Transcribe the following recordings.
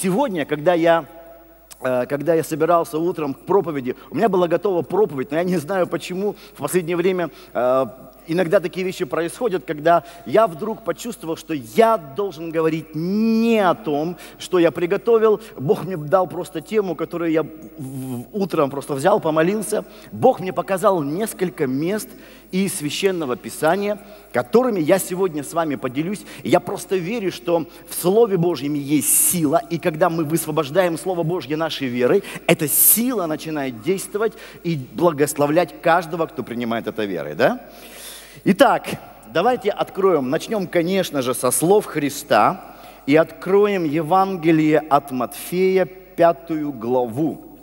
сегодня, когда я э, когда я собирался утром к проповеди, у меня была готова проповедь, но я не знаю почему в последнее время э, иногда такие вещи происходят, когда я вдруг почувствовал, что я должен говорить не о том, что я приготовил. Бог мне дал просто тему, которую я утром просто взял, помолился. Бог мне показал несколько мест из Священного Писания, которыми я сегодня с вами поделюсь. Я просто верю, что в Слове Божьем есть сила, и когда мы высвобождаем Слово Божье нашей верой, эта сила начинает действовать и благословлять каждого, кто принимает это верой. Да? Итак, давайте откроем, начнем, конечно же, со слов Христа и откроем Евангелие от Матфея, пятую главу.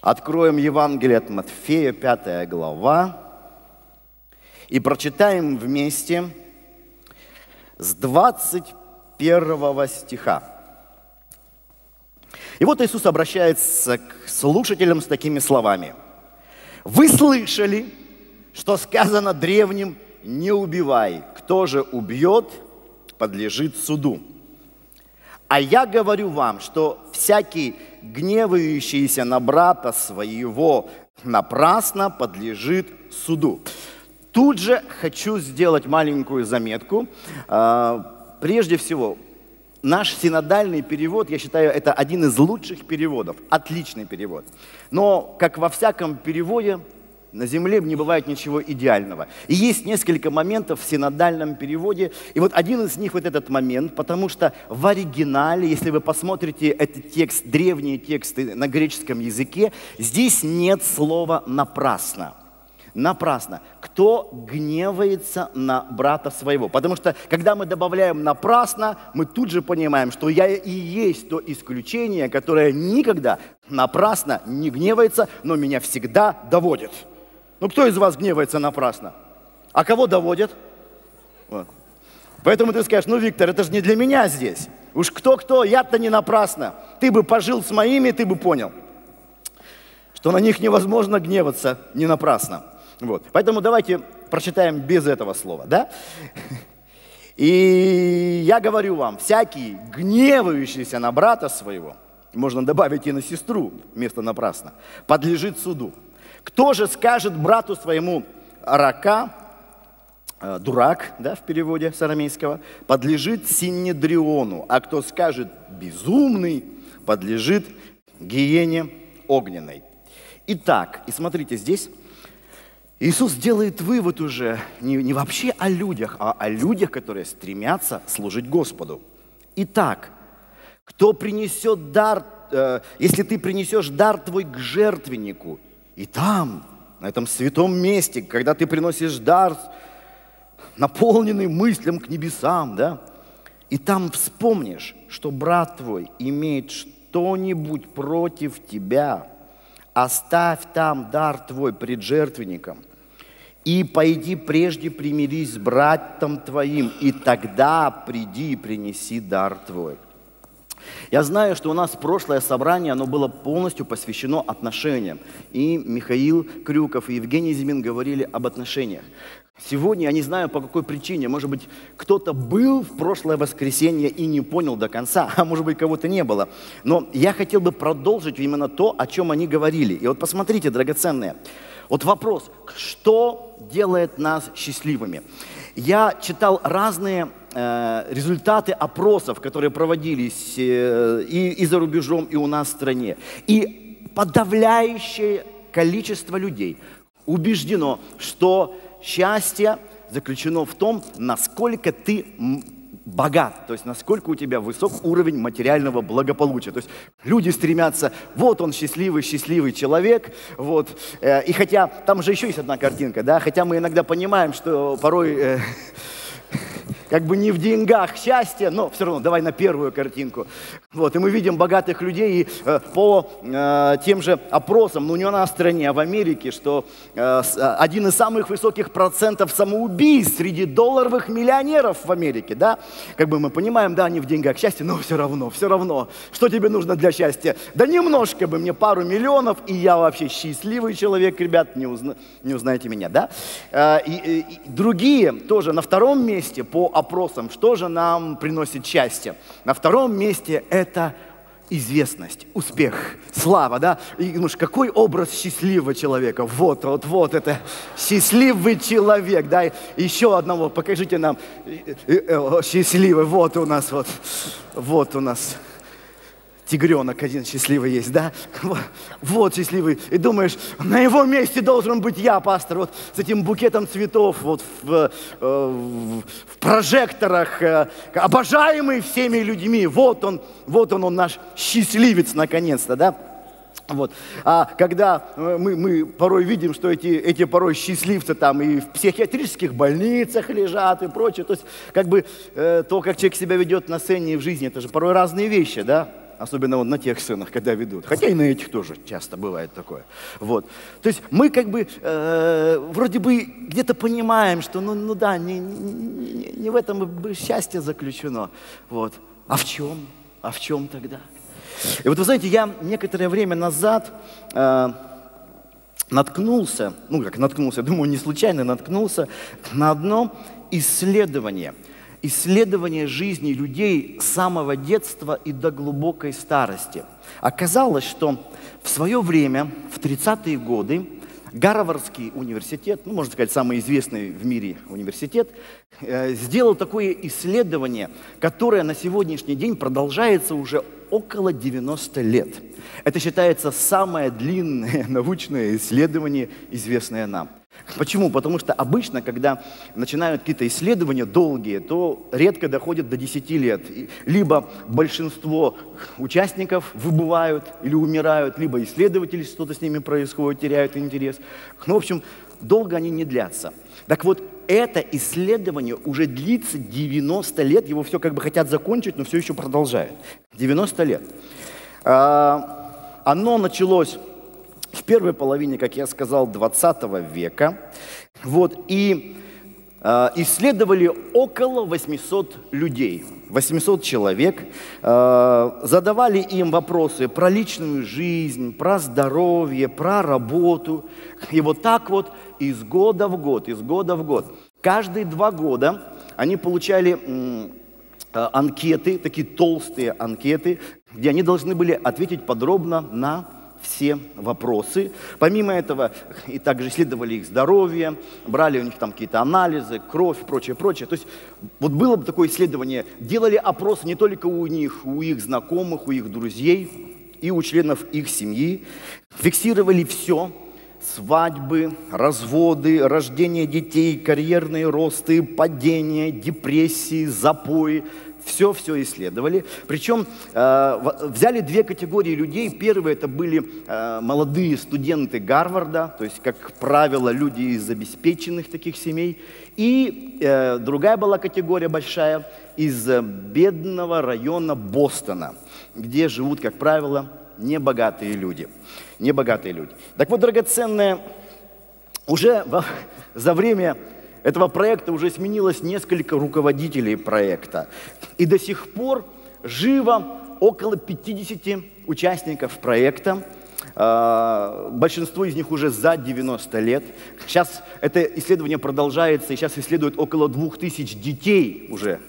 Откроем Евангелие от Матфея, пятая глава, и прочитаем вместе с 21 стиха. И вот Иисус обращается к слушателям с такими словами. «Вы слышали, что сказано древним «не убивай». Кто же убьет, подлежит суду. А я говорю вам, что всякий гневающийся на брата своего напрасно подлежит суду. Тут же хочу сделать маленькую заметку. А, прежде всего, наш синодальный перевод, я считаю, это один из лучших переводов, отличный перевод. Но, как во всяком переводе, на земле не бывает ничего идеального. И есть несколько моментов в синодальном переводе. И вот один из них вот этот момент, потому что в оригинале, если вы посмотрите этот текст, древние тексты на греческом языке, здесь нет слова «напрасно». Напрасно. Кто гневается на брата своего? Потому что, когда мы добавляем напрасно, мы тут же понимаем, что я и есть то исключение, которое никогда напрасно не гневается, но меня всегда доводит. Ну кто из вас гневается напрасно? А кого доводят? Вот. Поэтому ты скажешь, ну, Виктор, это же не для меня здесь. Уж кто-кто, я-то не напрасно. Ты бы пожил с моими, ты бы понял, что на них невозможно гневаться не напрасно. Вот. Поэтому давайте прочитаем без этого слова, да? И я говорю вам, всякий гневающийся на брата своего, можно добавить и на сестру вместо напрасно, подлежит суду. Кто же скажет брату своему рака, э, дурак, да, в переводе с арамейского, подлежит синедриону, а кто скажет безумный, подлежит гиене огненной. Итак, и смотрите, здесь Иисус делает вывод уже не, не вообще о людях, а о людях, которые стремятся служить Господу. Итак, кто принесет дар, э, если ты принесешь дар твой к жертвеннику, и там, на этом святом месте, когда ты приносишь дар, наполненный мыслям к небесам, да, и там вспомнишь, что брат твой имеет что-нибудь против тебя, оставь там дар твой пред жертвенником, и пойди прежде примирись с братом твоим, и тогда приди и принеси дар твой. Я знаю, что у нас прошлое собрание, оно было полностью посвящено отношениям. И Михаил Крюков и Евгений Зимин говорили об отношениях. Сегодня я не знаю по какой причине, может быть, кто-то был в прошлое воскресенье и не понял до конца, а может быть, кого-то не было. Но я хотел бы продолжить именно то, о чем они говорили. И вот посмотрите, драгоценные, вот вопрос, что делает нас счастливыми? Я читал разные результаты опросов, которые проводились э, и, и за рубежом, и у нас в стране. И подавляющее количество людей убеждено, что счастье заключено в том, насколько ты богат, то есть насколько у тебя высок уровень материального благополучия. То есть люди стремятся, вот он счастливый, счастливый человек, вот. Э, и хотя, там же еще есть одна картинка, да, хотя мы иногда понимаем, что порой как бы не в деньгах счастье, но все равно давай на первую картинку. Вот, и мы видим богатых людей и, э, по э, тем же опросам, ну не у нас в стране, а в Америке, что э, э, один из самых высоких процентов самоубийств среди долларовых миллионеров в Америке, да? Как бы мы понимаем, да, не в деньгах счастье, но все равно, все равно. Что тебе нужно для счастья? Да немножко бы мне пару миллионов, и я вообще счастливый человек, ребят, не, узна, не узнаете меня, да? Э, и, и, другие тоже на втором месте по опросам, что же нам приносит счастье. На втором месте это известность, успех, слава, да? И думаешь, какой образ счастливого человека? Вот, вот, вот, это счастливый человек, да? Еще одного, покажите нам э, э, счастливый, вот у нас, вот, вот у нас тигренок один счастливый есть, да? Вот счастливый. И думаешь, на его месте должен быть я, пастор, вот с этим букетом цветов, вот в, э, в, в прожекторах, э, обожаемый всеми людьми. Вот он, вот он, он наш счастливец наконец-то, да? Вот. А когда э, мы, мы порой видим, что эти, эти порой счастливцы там и в психиатрических больницах лежат и прочее, то есть как бы э, то, как человек себя ведет на сцене и в жизни, это же порой разные вещи, да? Особенно вот на тех сценах, когда ведут. Хотя и на этих тоже часто бывает такое. Вот. То есть мы как бы э, вроде бы где-то понимаем, что ну, ну да, не, не, не в этом счастье заключено. Вот. А в чем? А в чем тогда? И вот вы знаете, я некоторое время назад э, наткнулся, ну как наткнулся, думаю, не случайно наткнулся на одно исследование – исследование жизни людей с самого детства и до глубокой старости. Оказалось, что в свое время, в 30-е годы, Гарвардский университет, ну, можно сказать, самый известный в мире университет, э, сделал такое исследование, которое на сегодняшний день продолжается уже около 90 лет. Это считается самое длинное научное исследование, известное нам. Почему? Потому что обычно, когда начинают какие-то исследования долгие, то редко доходят до 10 лет. Либо большинство участников выбывают или умирают, либо исследователи, что-то с ними происходит, теряют интерес. Ну, в общем, долго они не длятся. Так вот, это исследование уже длится 90 лет, его все как бы хотят закончить, но все еще продолжают. 90 лет. А, оно началось в первой половине, как я сказал, 20 века. Вот, и э, исследовали около 800 людей, 800 человек, э, задавали им вопросы про личную жизнь, про здоровье, про работу. И вот так вот из года в год, из года в год. Каждые два года они получали э, анкеты, такие толстые анкеты, где они должны были ответить подробно на все вопросы. Помимо этого, и также исследовали их здоровье, брали у них там какие-то анализы, кровь, прочее, прочее. То есть вот было бы такое исследование, делали опросы не только у них, у их знакомых, у их друзей и у членов их семьи, фиксировали все, свадьбы, разводы, рождение детей, карьерные росты, падения, депрессии, запои, все-все исследовали. Причем э, взяли две категории людей. Первые это были э, молодые студенты Гарварда, то есть, как правило, люди из обеспеченных таких семей. И э, другая была категория большая из бедного района Бостона, где живут, как правило, небогатые люди. Небогатые люди. Так вот, драгоценные, уже во, за время этого проекта уже сменилось несколько руководителей проекта. И до сих пор живо около 50 участников проекта. А, большинство из них уже за 90 лет. Сейчас это исследование продолжается, и сейчас исследуют около 2000 детей уже,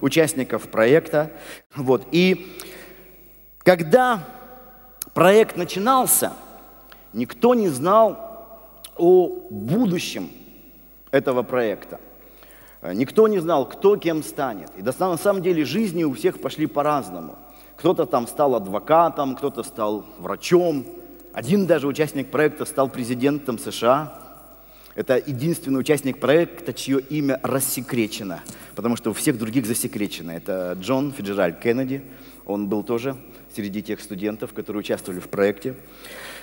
участников проекта. Вот. И когда проект начинался, никто не знал о будущем этого проекта. Э, никто не знал, кто кем станет. И на самом деле жизни у всех пошли по-разному. Кто-то там стал адвокатом, кто-то стал врачом. Один даже участник проекта стал президентом США. Это единственный участник проекта, чье имя рассекречено, потому что у всех других засекречено. Это Джон Фиджеральд Кеннеди. Он был тоже среди тех студентов, которые участвовали в проекте.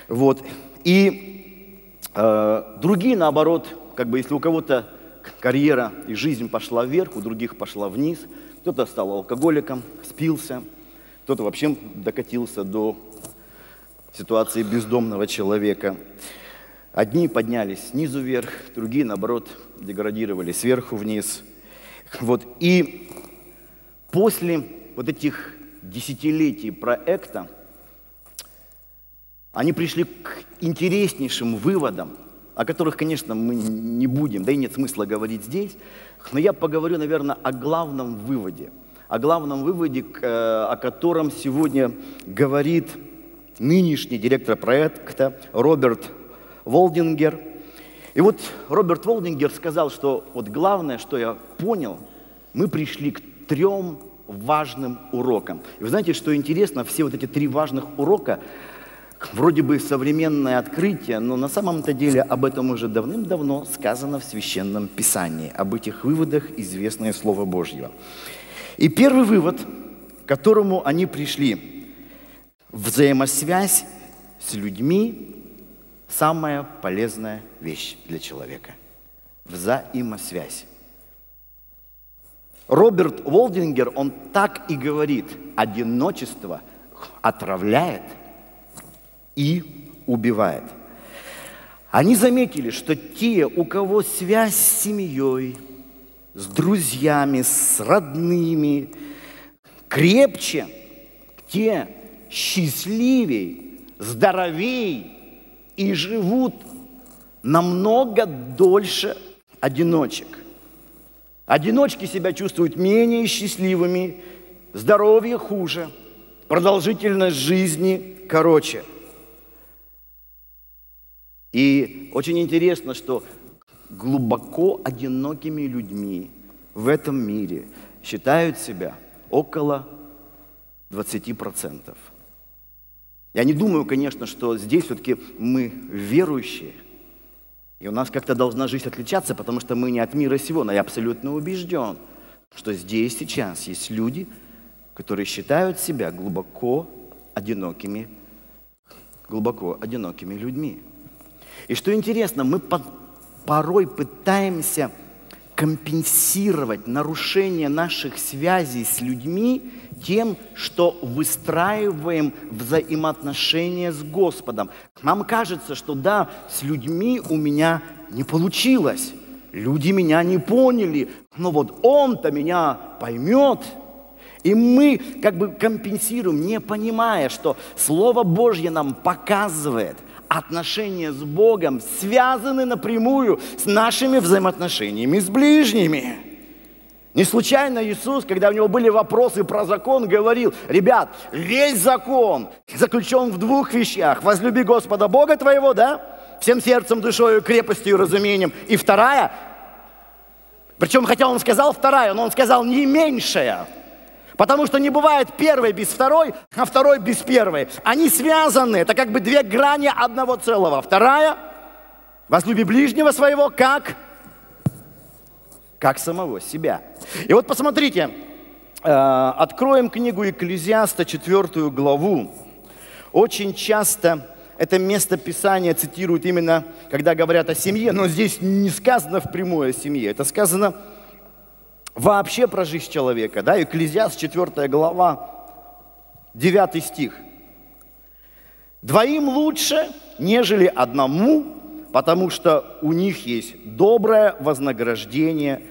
Вот. И э, другие, наоборот, как бы если у кого-то карьера и жизнь пошла вверх, у других пошла вниз, кто-то стал алкоголиком, спился, кто-то вообще докатился до ситуации бездомного человека. Одни поднялись снизу вверх, другие, наоборот, деградировали сверху вниз. Вот. И после вот этих десятилетий проекта они пришли к интереснейшим выводам – о которых, конечно, мы не будем, да и нет смысла говорить здесь, но я поговорю, наверное, о главном выводе, о главном выводе, э, о котором сегодня говорит нынешний директор проекта Роберт Волдингер. И вот Роберт Волдингер сказал, что вот главное, что я понял, мы пришли к трем важным урокам. И вы знаете, что интересно, все вот эти три важных урока, вроде бы современное открытие, но на самом-то деле об этом уже давным-давно сказано в Священном Писании. Об этих выводах известное Слово Божье. И первый вывод, к которому они пришли, взаимосвязь с людьми – самая полезная вещь для человека. Взаимосвязь. Роберт Волдингер, он так и говорит, одиночество отравляет – и убивает. Они заметили, что те, у кого связь с семьей, с друзьями, с родными, крепче, те счастливей, здоровей и живут намного дольше одиночек. Одиночки себя чувствуют менее счастливыми, здоровье хуже, продолжительность жизни короче – и очень интересно, что глубоко одинокими людьми в этом мире считают себя около 20%. Я не думаю, конечно, что здесь все-таки мы верующие, и у нас как-то должна жизнь отличаться, потому что мы не от мира сего, но я абсолютно убежден, что здесь сейчас есть люди, которые считают себя глубоко одинокими, глубоко одинокими людьми. И что интересно, мы порой пытаемся компенсировать нарушение наших связей с людьми тем, что выстраиваем взаимоотношения с Господом. Нам кажется, что да, с людьми у меня не получилось, люди меня не поняли, но вот он-то меня поймет. И мы как бы компенсируем, не понимая, что Слово Божье нам показывает, отношения с Богом связаны напрямую с нашими взаимоотношениями с ближними. Не случайно Иисус, когда у него были вопросы про закон, говорил, ребят, весь закон заключен в двух вещах. Возлюби Господа Бога твоего, да, всем сердцем, душою, крепостью и разумением. И вторая, причем, хотя он сказал вторая, но он сказал не меньшая – Потому что не бывает первой без второй, а второй без первой. Они связаны. Это как бы две грани одного целого. Вторая – возлюби ближнего своего как? Как самого себя. И вот посмотрите, э, откроем книгу Екклезиаста, четвертую главу. Очень часто это место Писания цитируют именно, когда говорят о семье, но здесь не сказано впрямую о семье, это сказано вообще про жизнь человека. Да? Экклезиас, 4 глава, 9 стих. «Двоим лучше, нежели одному, потому что у них есть доброе вознаграждение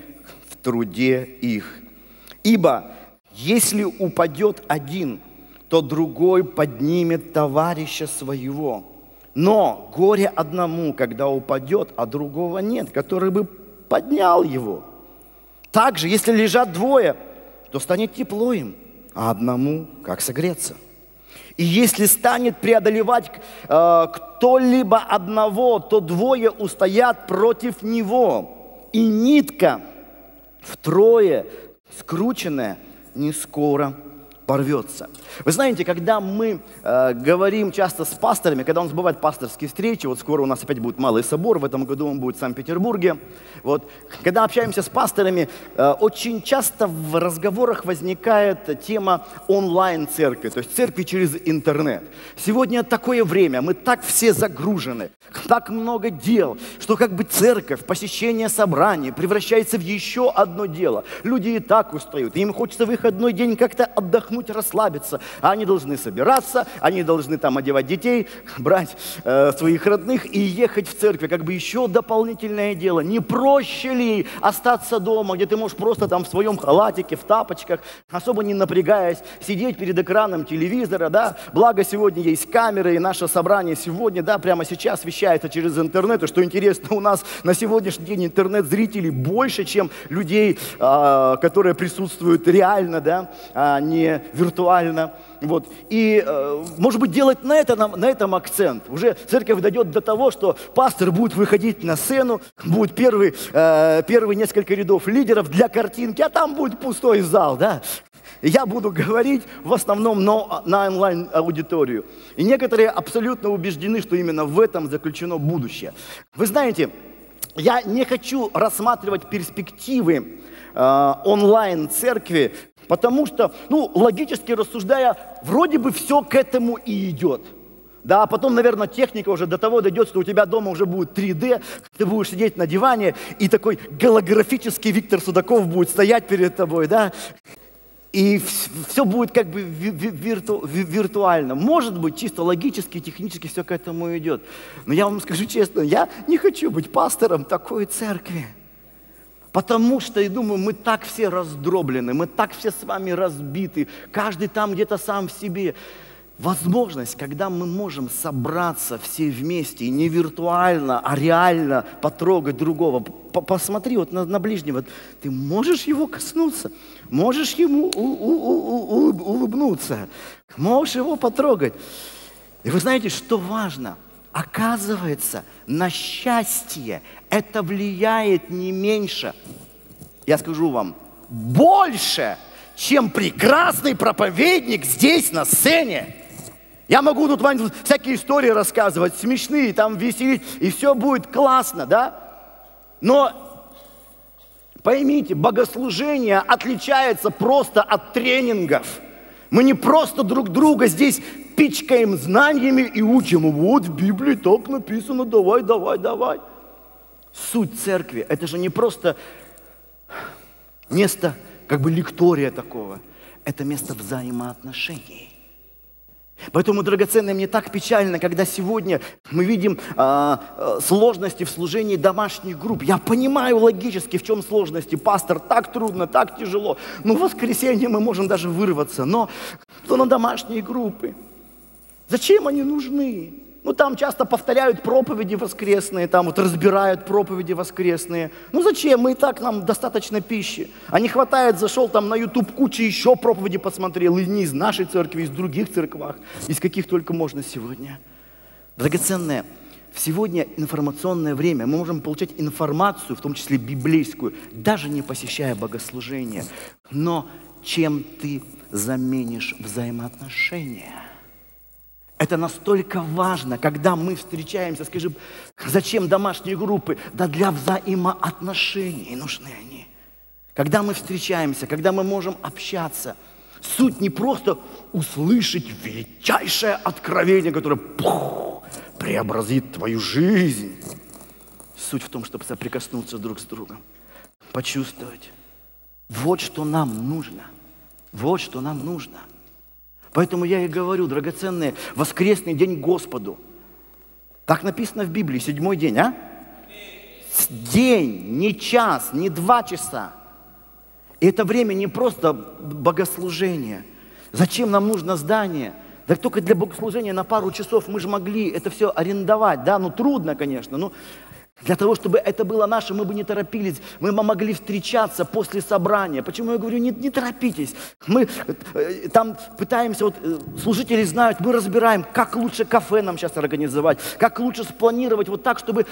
в труде их. Ибо если упадет один, то другой поднимет товарища своего. Но горе одному, когда упадет, а другого нет, который бы поднял его. Также, если лежат двое, то станет тепло им, а одному как согреться. И если станет преодолевать э, кто-либо одного, то двое устоят против него. И нитка втрое скрученная не скоро порвется. Вы знаете, когда мы э, говорим часто с пасторами, когда у нас бывают пасторские встречи, вот скоро у нас опять будет Малый собор, в этом году он будет в Санкт-Петербурге, вот, когда общаемся с пасторами, э, очень часто в разговорах возникает тема онлайн-церкви, то есть церкви через интернет. Сегодня такое время, мы так все загружены, так много дел, что как бы церковь, посещение собраний превращается в еще одно дело. Люди и так устают, им хочется в выходной день как-то отдохнуть, расслабиться, заниматься, а они должны собираться, они должны там одевать детей, брать э, своих родных и ехать в церковь. Как бы еще дополнительное дело. Не проще ли остаться дома, где ты можешь просто там в своем халатике, в тапочках, особо не напрягаясь, сидеть перед экраном телевизора, да? Благо сегодня есть камеры, и наше собрание сегодня, да, прямо сейчас вещается через интернет. И что интересно, у нас на сегодняшний день интернет-зрителей больше, чем людей, э, которые присутствуют реально, да, а не виртуально. Вот. И, э, может быть, делать на, это, на этом акцент. Уже церковь дойдет до того, что пастор будет выходить на сцену, будет первый, э, первые несколько рядов лидеров для картинки, а там будет пустой зал, да. Я буду говорить в основном на, на онлайн-аудиторию. И некоторые абсолютно убеждены, что именно в этом заключено будущее. Вы знаете, я не хочу рассматривать перспективы э, онлайн-церкви Потому что, ну, логически рассуждая, вроде бы все к этому и идет. Да, а потом, наверное, техника уже до того дойдет, что у тебя дома уже будет 3D, ты будешь сидеть на диване, и такой голографический Виктор Судаков будет стоять перед тобой, да, и все будет как бы вирту, виртуально. Может быть, чисто логически, технически все к этому идет. Но я вам скажу честно, я не хочу быть пастором такой церкви. Потому что, я думаю, мы так все раздроблены, мы так все с вами разбиты, каждый там где-то сам в себе. Возможность, когда мы можем собраться все вместе, не виртуально, а реально потрогать другого. Посмотри вот на, на ближнего, ты можешь его коснуться, можешь ему улыбнуться, можешь его потрогать. И вы знаете, что важно – Оказывается, на счастье это влияет не меньше, я скажу вам, больше, чем прекрасный проповедник здесь на сцене. Я могу тут вам всякие истории рассказывать, смешные, там веселить, и все будет классно, да? Но поймите, богослужение отличается просто от тренингов. Мы не просто друг друга здесь пичкаем знаниями и учим. Вот в Библии так написано, давай, давай, давай. Суть церкви – это же не просто место, как бы лектория такого. Это место взаимоотношений. Поэтому, драгоценные, мне так печально, когда сегодня мы видим а, а, сложности в служении домашних групп. Я понимаю логически, в чем сложности. Пастор, так трудно, так тяжело. Ну, в воскресенье мы можем даже вырваться, но то на домашние группы. Зачем они нужны? Ну, там часто повторяют проповеди воскресные, там вот разбирают проповеди воскресные. Ну, зачем? Мы и так, нам достаточно пищи. А не хватает, зашел там на YouTube кучу еще проповеди посмотрел, и не из нашей церкви, из других церквах, из каких только можно сегодня. Драгоценное, в сегодня информационное время мы можем получать информацию, в том числе библейскую, даже не посещая богослужения. Но чем ты заменишь взаимоотношения? Это настолько важно, когда мы встречаемся, скажем, зачем домашние группы? Да для взаимоотношений нужны они. Когда мы встречаемся, когда мы можем общаться, суть не просто услышать величайшее откровение, которое пух, преобразит твою жизнь. Суть в том, чтобы соприкоснуться друг с другом, почувствовать. Вот что нам нужно. Вот что нам нужно – Поэтому я и говорю, драгоценные, воскресный день Господу. Так написано в Библии, седьмой день, а? День, не час, не два часа. И это время не просто богослужение. Зачем нам нужно здание? Да только для богослужения на пару часов мы же могли это все арендовать, да, ну трудно, конечно, но для того, чтобы это было наше, мы бы не торопились, мы бы могли встречаться после собрания. Почему я говорю, не, не торопитесь. Мы э, там пытаемся, вот э, служители знают, мы разбираем, как лучше кафе нам сейчас организовать, как лучше спланировать вот так, чтобы,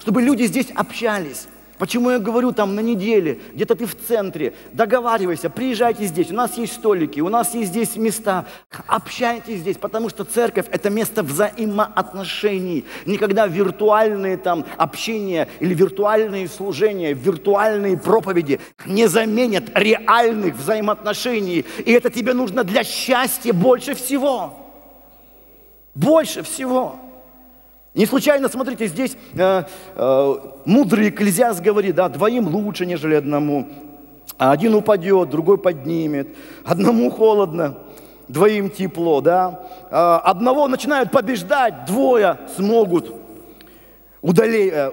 чтобы люди здесь общались. Почему я говорю там на неделе, где-то ты в центре, договаривайся, приезжайте здесь, у нас есть столики, у нас есть здесь места, общайтесь здесь, потому что церковь – это место взаимоотношений. Никогда виртуальные там общения или виртуальные служения, виртуальные проповеди не заменят реальных взаимоотношений. И это тебе нужно для счастья больше всего. Больше всего. Не случайно, смотрите, здесь э, э, мудрый экклезиаст говорит, да, двоим лучше, нежели одному. Один упадет, другой поднимет. Одному холодно, двоим тепло, да. А, одного начинают побеждать, двое смогут удале, э,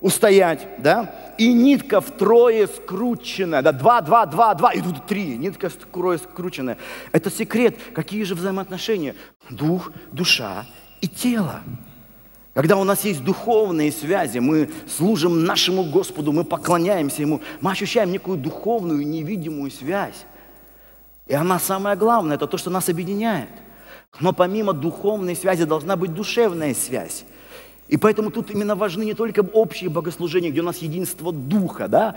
устоять, да. И нитка втрое скрученная, да, два, два, два, два, и тут три, нитка втрое скрученная. Это секрет, какие же взаимоотношения? Дух, душа и тело. Когда у нас есть духовные связи, мы служим нашему Господу, мы поклоняемся Ему, мы ощущаем некую духовную невидимую связь. И она самое главное, это то, что нас объединяет. Но помимо духовной связи должна быть душевная связь. И поэтому тут именно важны не только общие богослужения, где у нас единство духа, да,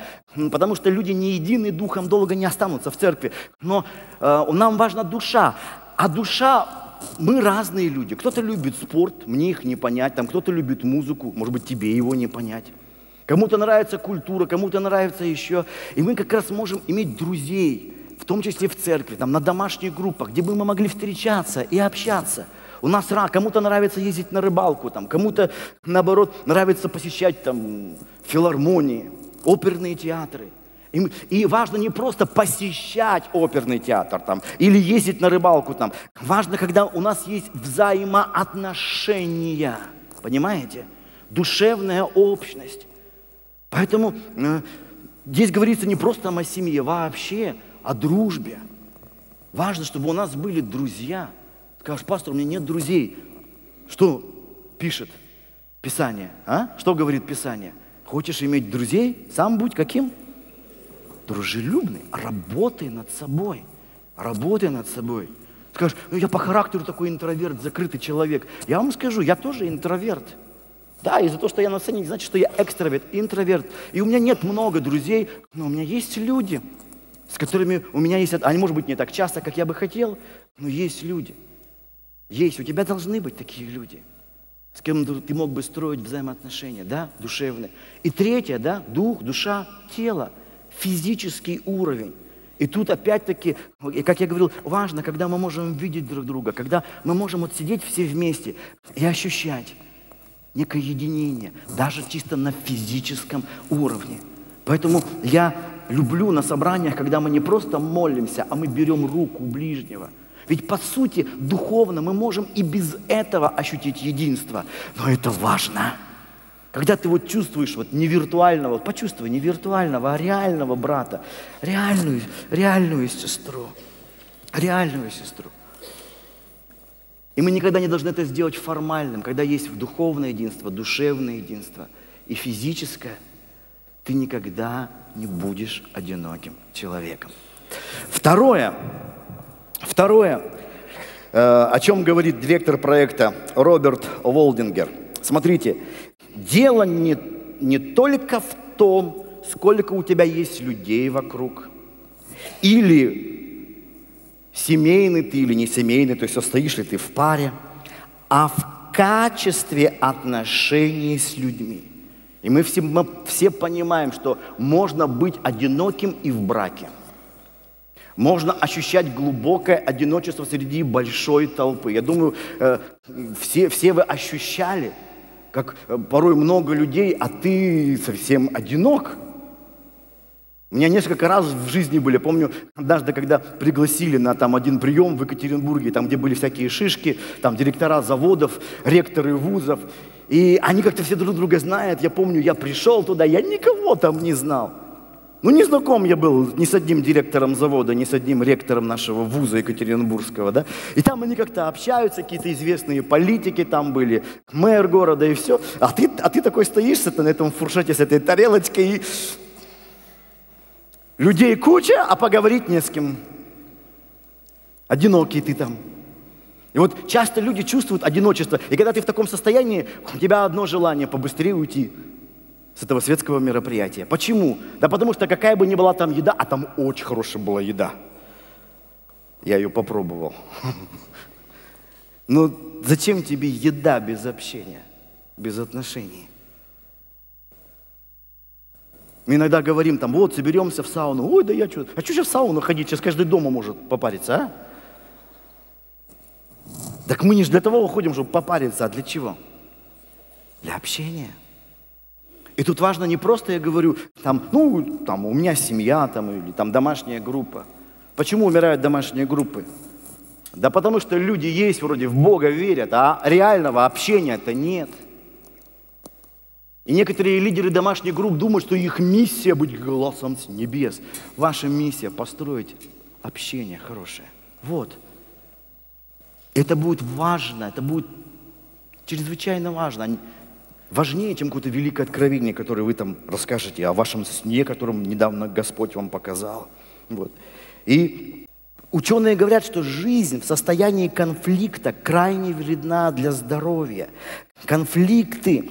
потому что люди не едины духом долго не останутся в церкви, но э, нам важна душа, а душа мы разные люди. Кто-то любит спорт, мне их не понять, там кто-то любит музыку, может быть тебе его не понять. Кому-то нравится культура, кому-то нравится еще. И мы как раз можем иметь друзей, в том числе в церкви, там, на домашних группах, где бы мы могли встречаться и общаться. У нас рак, кому-то нравится ездить на рыбалку, там, кому-то, наоборот, нравится посещать там, филармонии, оперные театры. И, и важно не просто посещать оперный театр там, или ездить на рыбалку там. Важно, когда у нас есть взаимоотношения. Понимаете? Душевная общность. Поэтому э, здесь говорится не просто о семье, вообще о дружбе. Важно, чтобы у нас были друзья. Скажешь, пастор, у меня нет друзей. Что пишет Писание? А? Что говорит Писание? Хочешь иметь друзей? Сам будь каким? Дружелюбный. Работай над собой. Работай над собой. Скажешь, ну я по характеру такой интроверт, закрытый человек. Я вам скажу, я тоже интроверт. Да, из-за того, что я на сцене, не значит, что я экстраверт, интроверт. И у меня нет много друзей, но у меня есть люди, с которыми у меня есть... Они, может быть, не так часто, как я бы хотел, но есть люди. Есть, у тебя должны быть такие люди, с кем ты мог бы строить взаимоотношения, да, душевные. И третье, да, дух, душа, тело, физический уровень. И тут опять-таки, как я говорил, важно, когда мы можем видеть друг друга, когда мы можем вот сидеть все вместе и ощущать некое единение, даже чисто на физическом уровне. Поэтому я люблю на собраниях, когда мы не просто молимся, а мы берем руку ближнего. Ведь по сути духовно мы можем и без этого ощутить единство. Но это важно. Когда ты вот чувствуешь вот не виртуального, почувствуй не виртуального, а реального брата, реальную, реальную сестру, реальную сестру. И мы никогда не должны это сделать формальным, когда есть духовное единство, душевное единство и физическое, ты никогда не будешь одиноким человеком. Второе, второе, э, о чем говорит директор проекта Роберт Волдингер. Смотрите, дело не, не только в том, сколько у тебя есть людей вокруг, или семейный ты, или не семейный, то есть состоишь ли ты в паре, а в качестве отношений с людьми. И мы все, мы все понимаем, что можно быть одиноким и в браке. Можно ощущать глубокое одиночество среди большой толпы. Я думаю, э, все, все вы ощущали, как э, порой много людей, а ты совсем одинок. У меня несколько раз в жизни были, помню, однажды, когда пригласили на там один прием в Екатеринбурге, там, где были всякие шишки, там директора заводов, ректоры вузов, и они как-то все друг друга знают. Я помню, я пришел туда, я никого там не знал. Ну, не знаком я был ни с одним директором завода, ни с одним ректором нашего вуза Екатеринбургского, да. И там они как-то общаются, какие-то известные политики там были, мэр города и все. А ты, а ты такой стоишь на этом фуршете с этой тарелочкой, и людей куча, а поговорить не с кем. Одинокий ты там. И вот часто люди чувствуют одиночество. И когда ты в таком состоянии, у тебя одно желание побыстрее уйти с этого светского мероприятия. Почему? Да потому что какая бы ни была там еда, а там очень хорошая была еда. Я ее попробовал. Но зачем тебе еда без общения, без отношений? Мы иногда говорим там, вот, соберемся в сауну. Ой, да я что, а что сейчас в сауну ходить? Сейчас каждый дома может попариться, а? Так мы не для того уходим, чтобы попариться, а для чего? Для общения. И тут важно не просто, я говорю, там, ну, там, у меня семья, там, или там домашняя группа. Почему умирают домашние группы? Да потому что люди есть, вроде в Бога верят, а реального общения-то нет. И некоторые лидеры домашних групп думают, что их миссия быть голосом с небес. Ваша миссия построить общение хорошее. Вот. Это будет важно, это будет чрезвычайно важно. Важнее, чем какое-то великое откровение, которое вы там расскажете о вашем сне, которым недавно Господь вам показал. Вот. И ученые говорят, что жизнь в состоянии конфликта крайне вредна для здоровья. Конфликты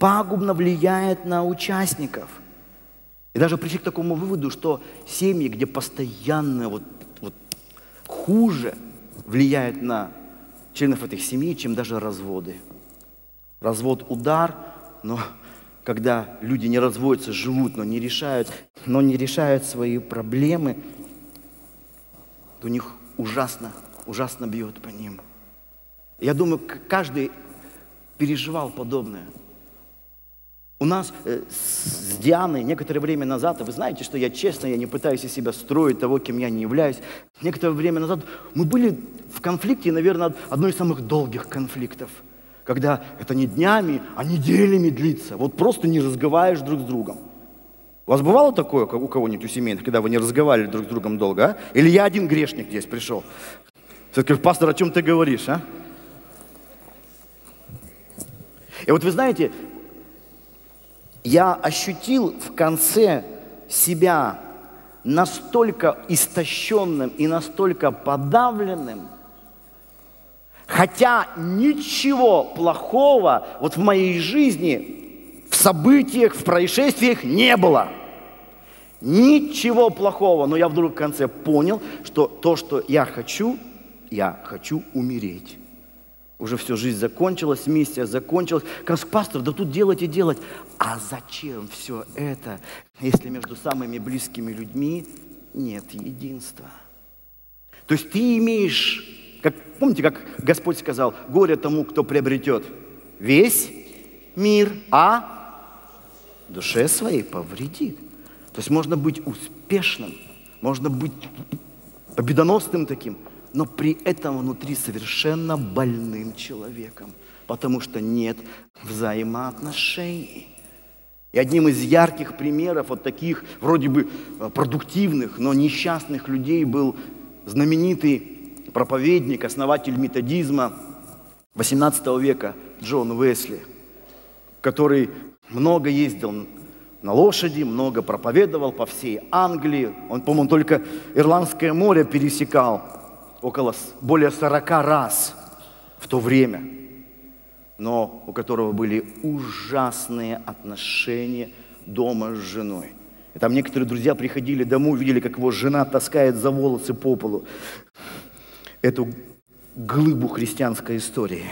пагубно влияют на участников. И даже прийти к такому выводу, что семьи, где постоянно вот, вот хуже влияет на членов этих семей, чем даже разводы. Развод – удар, но когда люди не разводятся, живут, но не решают, но не решают свои проблемы, то у них ужасно, ужасно бьет по ним. Я думаю, каждый переживал подобное. У нас э, с Дианой некоторое время назад, вы знаете, что я честно, я не пытаюсь из себя строить того, кем я не являюсь. Некоторое время назад мы были в конфликте, наверное, одной из самых долгих конфликтов, когда это не днями, а неделями длится. Вот просто не разговариваешь друг с другом. У вас бывало такое у кого-нибудь у семейных, когда вы не разговаривали друг с другом долго, а? Или я один грешник здесь пришел? Скажешь, пастор, о чем ты говоришь, а? И вот вы знаете, я ощутил в конце себя настолько истощенным и настолько подавленным, хотя ничего плохого вот в моей жизни, в событиях, в происшествиях не было. Ничего плохого, но я вдруг в конце понял, что то, что я хочу, я хочу умереть. Уже всю жизнь закончилась, миссия закончилась. Как пастор, да тут делать и делать. А зачем все это, если между самыми близкими людьми нет единства? То есть ты имеешь, как, помните, как Господь сказал, горе тому, кто приобретет весь мир, а душе своей повредит. То есть можно быть успешным, можно быть победоносным таким – но при этом внутри совершенно больным человеком, потому что нет взаимоотношений. И одним из ярких примеров вот таких вроде бы э, продуктивных, но несчастных людей был знаменитый проповедник, основатель методизма 18 века Джон Уэсли, который много ездил на лошади, много проповедовал по всей Англии. Он, по-моему, только Ирландское море пересекал около более 40 раз в то время, но у которого были ужасные отношения дома с женой. И там некоторые друзья приходили домой, увидели, как его жена таскает за волосы по полу эту глыбу христианской истории.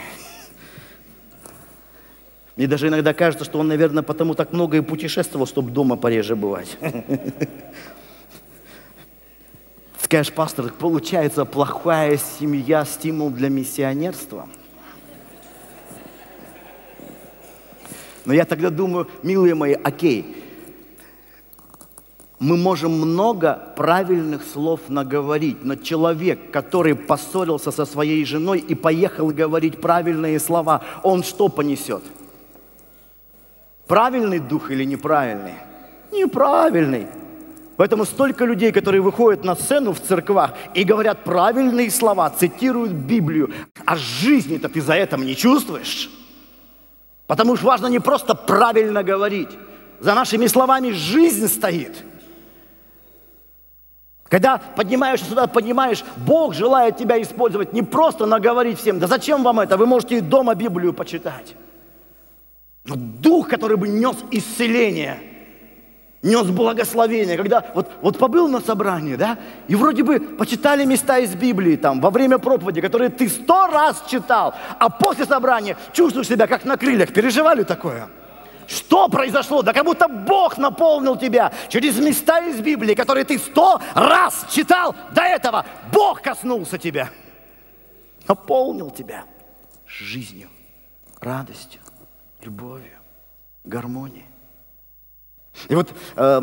Мне даже иногда кажется, что он, наверное, потому так много и путешествовал, чтобы дома пореже бывать. Скажешь, пастор, получается плохая семья стимул для миссионерства? Но я тогда думаю, милые мои, окей, мы можем много правильных слов наговорить, но человек, который поссорился со своей женой и поехал говорить правильные слова, он что понесет? Правильный дух или неправильный? Неправильный. Поэтому столько людей, которые выходят на сцену в церквах и говорят правильные слова, цитируют Библию, а жизни-то ты за это не чувствуешь. Потому что важно не просто правильно говорить. За нашими словами жизнь стоит. Когда поднимаешься сюда, понимаешь, Бог желает тебя использовать, не просто наговорить всем. Да зачем вам это? Вы можете и дома Библию почитать. Но дух, который бы нес исцеление – нес благословение, когда вот, вот побыл на собрании, да, и вроде бы почитали места из Библии там во время проповеди, которые ты сто раз читал, а после собрания чувствуешь себя как на крыльях. Переживали такое? Что произошло? Да как будто Бог наполнил тебя через места из Библии, которые ты сто раз читал до этого. Бог коснулся тебя, наполнил тебя жизнью, радостью, любовью, гармонией. И вот э,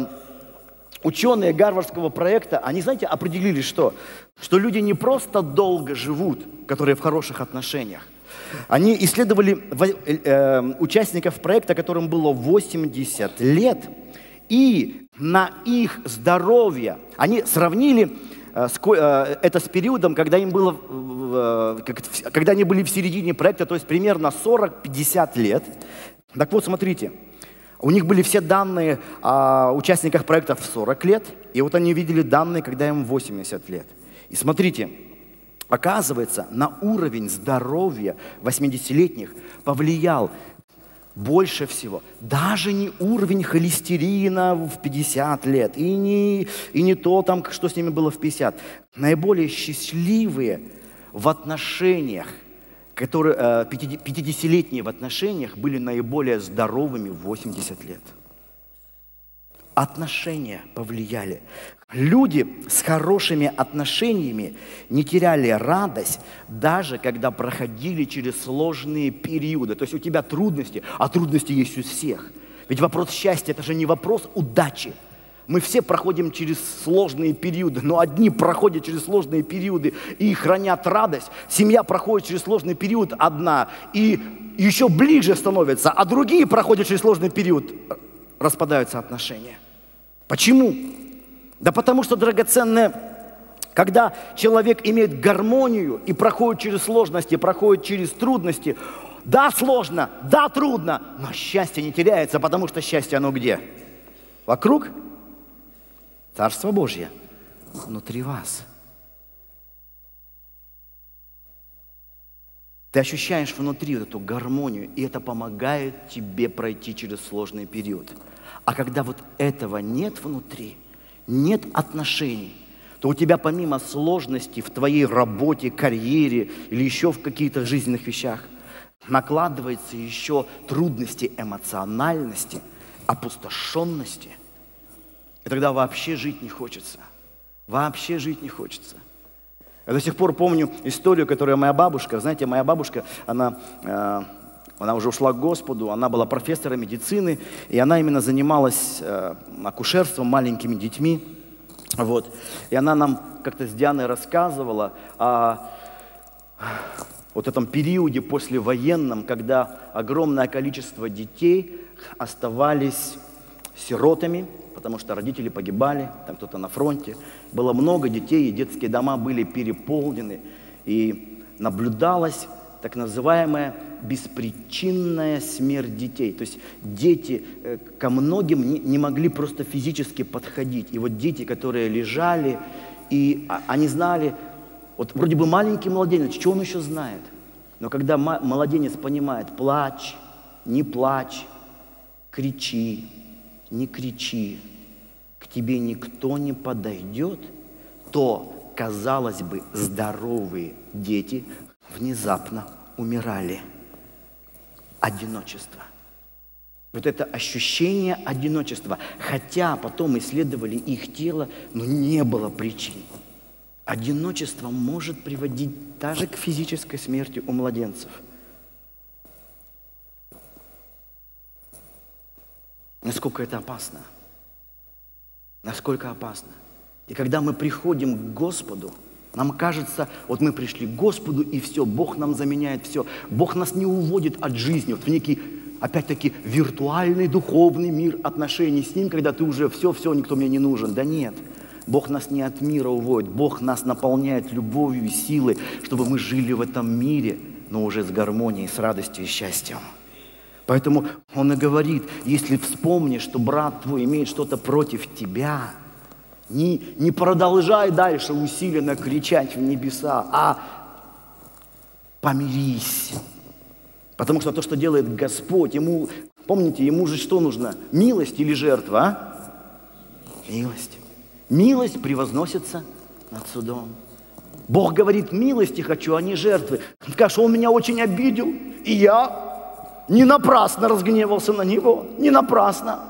ученые Гарвардского проекта, они, знаете, определили что? Что люди не просто долго живут, которые в хороших отношениях. Они исследовали э, э, участников проекта, которым было 80 лет, и на их здоровье они сравнили э, это с периодом, когда, им было, когда они были в середине проекта, то есть примерно 40-50 лет. Так вот, смотрите, у них были все данные о участниках проекта в 40 лет, и вот они видели данные, когда им 80 лет. И смотрите, оказывается, на уровень здоровья 80-летних повлиял больше всего даже не уровень холестерина в 50 лет, и не, и не то, там, что с ними было в 50. Наиболее счастливые в отношениях которые 50-летние э, в отношениях были наиболее здоровыми в 80 лет. Отношения повлияли. Люди с хорошими отношениями не теряли радость, даже когда проходили через сложные периоды. То есть у тебя трудности, а трудности есть у всех. Ведь вопрос счастья – это же не вопрос удачи – мы все проходим через сложные периоды, но одни проходят через сложные периоды и хранят радость. Семья проходит через сложный период одна и еще ближе становится, а другие проходят через сложный период, распадаются отношения. Почему? Да потому что, драгоценное, когда человек имеет гармонию и проходит через сложности, проходит через трудности, да, сложно, да, трудно, но счастье не теряется, потому что счастье оно где? Вокруг? Царство Божье внутри вас. Ты ощущаешь внутри вот эту гармонию, и это помогает тебе пройти через сложный период. А когда вот этого нет внутри, нет отношений, то у тебя помимо сложностей в твоей работе, карьере или еще в каких-то жизненных вещах накладывается еще трудности эмоциональности, опустошенности – и тогда вообще жить не хочется. Вообще жить не хочется. Я до сих пор помню историю, которую моя бабушка, знаете, моя бабушка, она, э, она уже ушла к Господу, она была профессором медицины, и она именно занималась э, акушерством маленькими детьми. Вот. И она нам как-то с Дианой рассказывала о вот этом периоде послевоенном, когда огромное количество детей оставались сиротами, потому что родители погибали, там кто-то на фронте. Было много детей, и детские дома были переполнены. И наблюдалась так называемая беспричинная смерть детей. То есть дети э, ко многим не, могли просто физически подходить. И вот дети, которые лежали, и а, они знали, вот вроде бы маленький младенец, что он еще знает? Но когда младенец понимает, плачь, не плачь, кричи, не кричи, к тебе никто не подойдет, то, казалось бы, здоровые дети внезапно умирали. Одиночество. Вот это ощущение одиночества. Хотя потом исследовали их тело, но не было причин. Одиночество может приводить даже к физической смерти у младенцев – Насколько это опасно. Насколько опасно. И когда мы приходим к Господу, нам кажется, вот мы пришли к Господу, и все, Бог нам заменяет все. Бог нас не уводит от жизни, вот в некий, опять-таки, виртуальный духовный мир отношений с Ним, когда ты уже все, все, никто мне не нужен. Да нет, Бог нас не от мира уводит, Бог нас наполняет любовью и силой, чтобы мы жили в этом мире, но уже с гармонией, с радостью и счастьем. Поэтому он и говорит, если вспомнишь, что брат твой имеет что-то против тебя, не, не продолжай дальше усиленно кричать в небеса, а помирись. Потому что то, что делает Господь, ему, помните, ему же что нужно? Милость или жертва? А? Милость. Милость превозносится над судом. Бог говорит, милости хочу, а не жертвы. Он скажет, он меня очень обидел, и я не напрасно разгневался на него, не напрасно.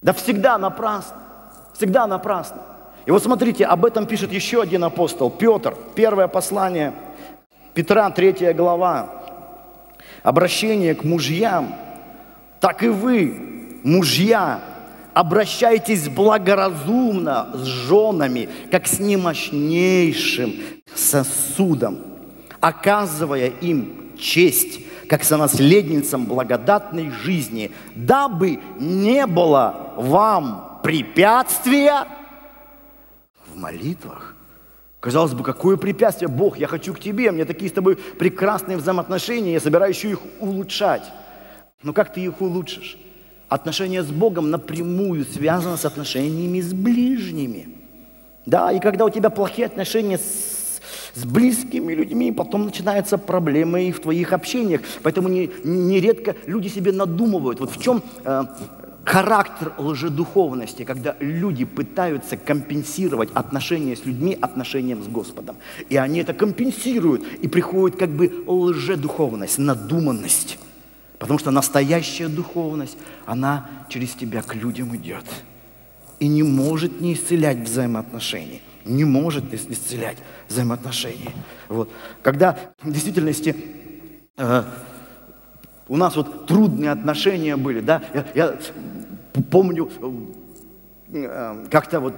Да всегда напрасно, всегда напрасно. И вот смотрите, об этом пишет еще один апостол, Петр, первое послание Петра, третья глава, обращение к мужьям. Так и вы, мужья, Обращайтесь благоразумно с женами, как с немощнейшим сосудом, оказывая им честь, как сонаследницам благодатной жизни, дабы не было вам препятствия в молитвах. Казалось бы, какое препятствие? Бог, я хочу к тебе, мне такие с тобой прекрасные взаимоотношения, я собираюсь еще их улучшать. Но как ты их улучшишь? Отношения с Богом напрямую связаны с отношениями с ближними. Да, и когда у тебя плохие отношения с, с близкими людьми, потом начинаются проблемы и в твоих общениях. Поэтому нередко не люди себе надумывают. Вот в чем э, характер лжедуховности, когда люди пытаются компенсировать отношения с людьми отношением с Господом. И они это компенсируют, и приходит как бы лжедуховность, надуманность. Потому что настоящая духовность, она через тебя к людям идет. И не может не исцелять взаимоотношения. Не может исцелять взаимоотношения. Вот. Когда в действительности э, у нас вот трудные отношения были, да, я, я помню, э, как-то вот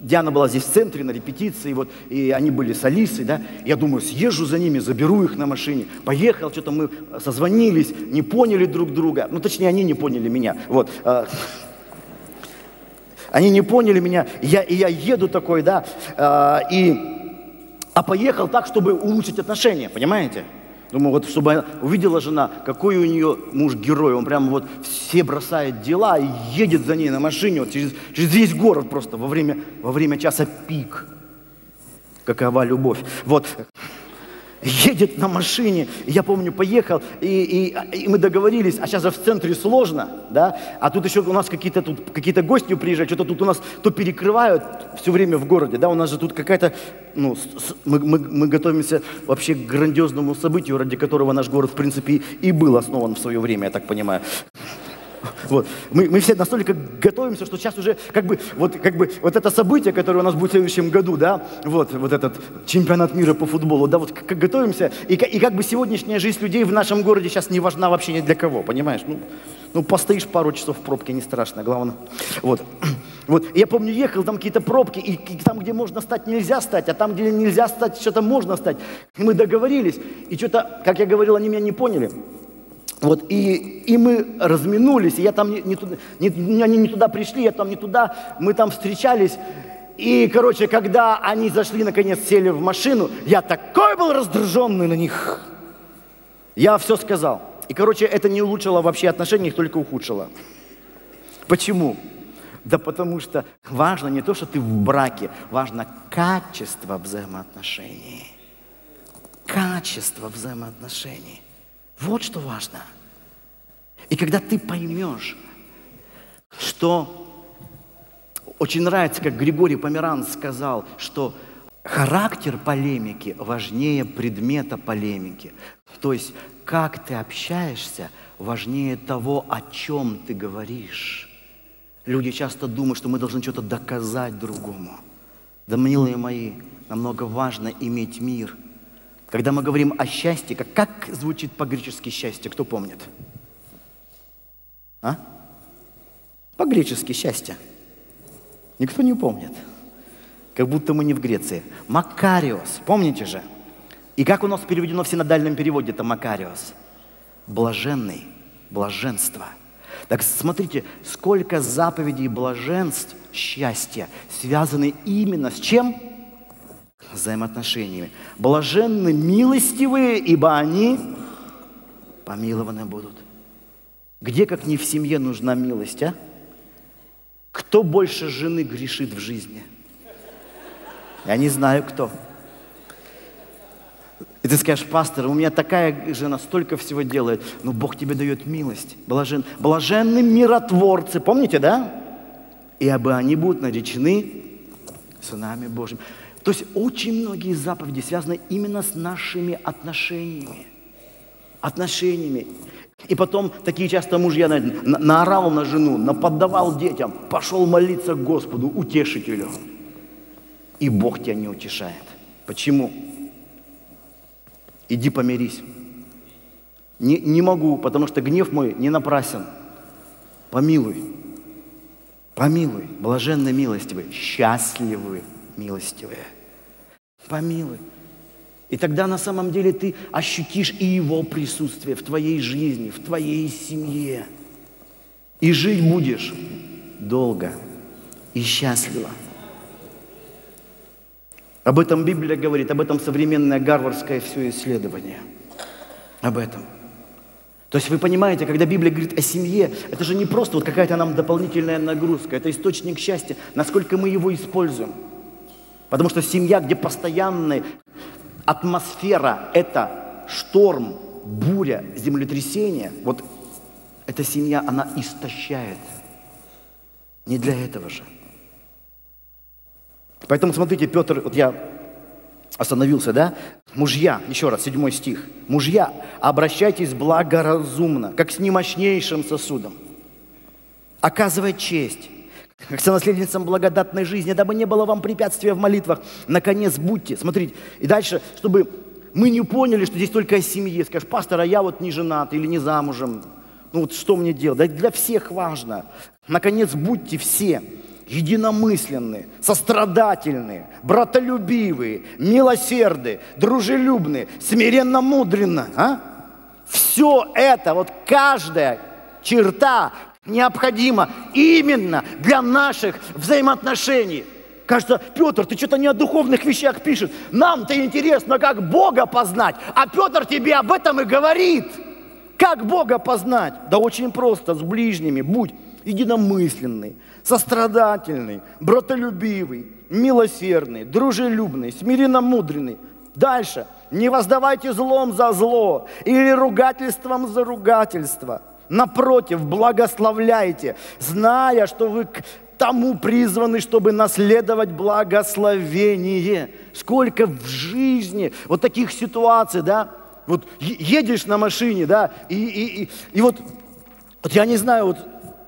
Диана была здесь в центре на репетиции, вот, и они были с Алисой, да, я думаю, съезжу за ними, заберу их на машине, поехал, что-то мы созвонились, не поняли друг друга, ну, точнее, они не поняли меня, вот, э, они не поняли меня, я, и я еду такой, да, э, и, а поехал так, чтобы улучшить отношения, понимаете? Думаю, вот чтобы увидела жена, какой у нее муж герой, он прямо вот все бросает дела и едет за ней на машине вот через, через весь город просто во время, во время часа пик. Какова любовь. Вот едет на машине. Я помню, поехал, и, и, и мы договорились, а сейчас же в центре сложно, да, а тут еще у нас какие-то тут какие-то гости приезжают, что-то тут у нас то перекрывают все время в городе, да, у нас же тут какая-то, ну, с, мы, мы, мы готовимся вообще к грандиозному событию, ради которого наш город, в принципе, и был основан в свое время, я так понимаю. Вот. Мы, мы все настолько готовимся, что сейчас уже как бы вот, как бы вот это событие, которое у нас будет в следующем году, да, вот, вот этот чемпионат мира по футболу, да, вот как готовимся, и, и как бы сегодняшняя жизнь людей в нашем городе сейчас не важна вообще ни для кого, понимаешь? Ну, ну постоишь пару часов в пробке, не страшно, главное. Вот. Вот. Я помню, ехал, там какие-то пробки, и, и там, где можно стать, нельзя стать, а там, где нельзя стать, что-то можно стать. И мы договорились, и что-то, как я говорил, они меня не поняли. Вот, и, и мы разминулись, и я там не, не, туда, не, они не туда пришли, я там не туда, мы там встречались. И, короче, когда они зашли, наконец, сели в машину, я такой был раздраженный на них. Я все сказал. И, короче, это не улучшило вообще отношения, их только ухудшило. Почему? Да потому что важно не то, что ты в браке, важно качество взаимоотношений. Качество взаимоотношений. Вот что важно. И когда ты поймешь, что очень нравится, как Григорий Померан сказал, что характер полемики важнее предмета полемики. То есть, как ты общаешься, важнее того, о чем ты говоришь. Люди часто думают, что мы должны что-то доказать другому. Да, милые мои, намного важно иметь мир – когда мы говорим о счастье, как, как звучит по-гречески счастье, кто помнит? А? По-гречески счастье. Никто не помнит. Как будто мы не в Греции. Макариос, помните же? И как у нас переведено в синодальном переводе это Макариос? Блаженный, блаженство. Так смотрите, сколько заповедей блаженств, счастья связаны именно с чем? Взаимоотношениями. Блаженны милостивые, ибо они помилованы будут. Где, как не в семье, нужна милость, а? Кто больше жены грешит в жизни? Я не знаю, кто. И ты скажешь, пастор, у меня такая жена столько всего делает, но Бог тебе дает милость. Блажен, блаженны миротворцы, помните, да? И обы они будут наречены сынами Божьими. То есть очень многие заповеди связаны именно с нашими отношениями. Отношениями. И потом такие часто мужья на, на, наорал на жену, наподавал детям, пошел молиться Господу, утешителю. И Бог тебя не утешает. Почему? Иди помирись. Не, не могу, потому что гнев мой не напрасен. Помилуй. Помилуй, блаженны милостивые, счастливы милостивые. Помилуй. И тогда на самом деле ты ощутишь и Его присутствие в твоей жизни, в твоей семье. И жить будешь долго и счастливо. Об этом Библия говорит, об этом современное гарвардское все исследование. Об этом. То есть вы понимаете, когда Библия говорит о семье, это же не просто вот какая-то нам дополнительная нагрузка, это источник счастья, насколько мы его используем. Потому что семья, где постоянная атмосфера – это шторм, буря, землетрясение, вот эта семья, она истощает. Не для этого же. Поэтому смотрите, Петр, вот я остановился, да? Мужья, еще раз, седьмой стих. Мужья, обращайтесь благоразумно, как с немощнейшим сосудом. Оказывая честь, как сонаследницам благодатной жизни, дабы не было вам препятствия в молитвах. Наконец, будьте, смотрите, и дальше, чтобы мы не поняли, что здесь только о семье. Скажешь, пастор, а я вот не женат или не замужем. Ну вот что мне делать? Да для всех важно. Наконец, будьте все единомысленные, сострадательные, братолюбивые, милосердные, дружелюбные, смиренно мудренно. А? Все это, вот каждая черта необходима именно для наших взаимоотношений. Кажется, Петр, ты что-то не о духовных вещах пишешь. Нам-то интересно, как Бога познать. А Петр тебе об этом и говорит. Как Бога познать? Да очень просто, с ближними. Будь единомысленный, сострадательный, братолюбивый, милосердный, дружелюбный, смиренно-мудренный. Дальше. Не воздавайте злом за зло или ругательством за ругательство. Напротив, благословляйте, зная, что вы к тому призваны, чтобы наследовать благословение. Сколько в жизни вот таких ситуаций, да? Вот едешь на машине, да, и, и, и, и вот, вот я не знаю, вот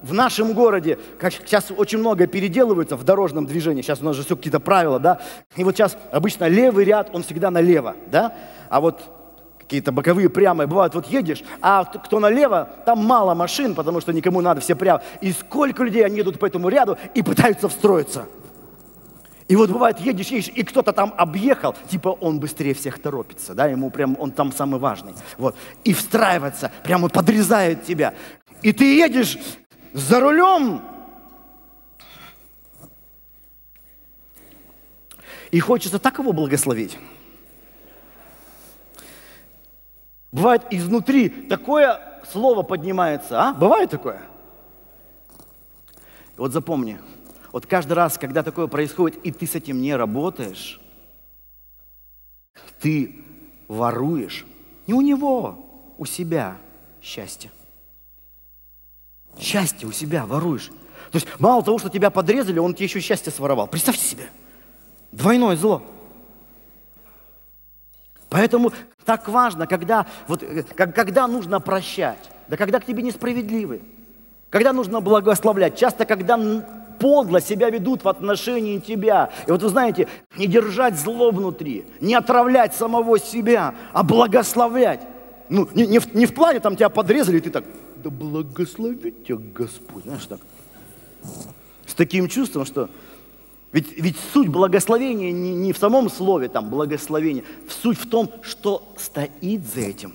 в нашем городе, как сейчас очень много переделывается в дорожном движении, сейчас у нас же все какие-то правила, да, и вот сейчас обычно левый ряд, он всегда налево, да, а вот какие-то боковые прямые, бывают, вот едешь, а кто налево, там мало машин, потому что никому надо, все прямо. И сколько людей, они едут по этому ряду и пытаются встроиться. И вот бывает, едешь, едешь, и кто-то там объехал, типа он быстрее всех торопится, да, ему прям, он там самый важный, вот, и встраивается, прямо подрезает тебя. И ты едешь, за рулем. И хочется так его благословить. Бывает изнутри такое слово поднимается, а? Бывает такое? Вот запомни, вот каждый раз, когда такое происходит, и ты с этим не работаешь, ты воруешь не у него, у себя счастье. Счастье у себя воруешь. То есть мало того, что тебя подрезали, он тебе еще счастье своровал. Представьте себе. Двойное зло. Поэтому так важно, когда, вот, э, когда нужно прощать, да когда к тебе несправедливы, когда нужно благословлять, часто когда подло себя ведут в отношении тебя. И вот вы знаете, не держать зло внутри, не отравлять самого себя, а благословлять. Ну, не, не, в, не в плане, там тебя подрезали, и ты так, да благословит тебя Господь. Знаешь, так. С таким чувством, что ведь, ведь суть благословения не, не в самом слове там благословение, суть в том, что стоит за этим.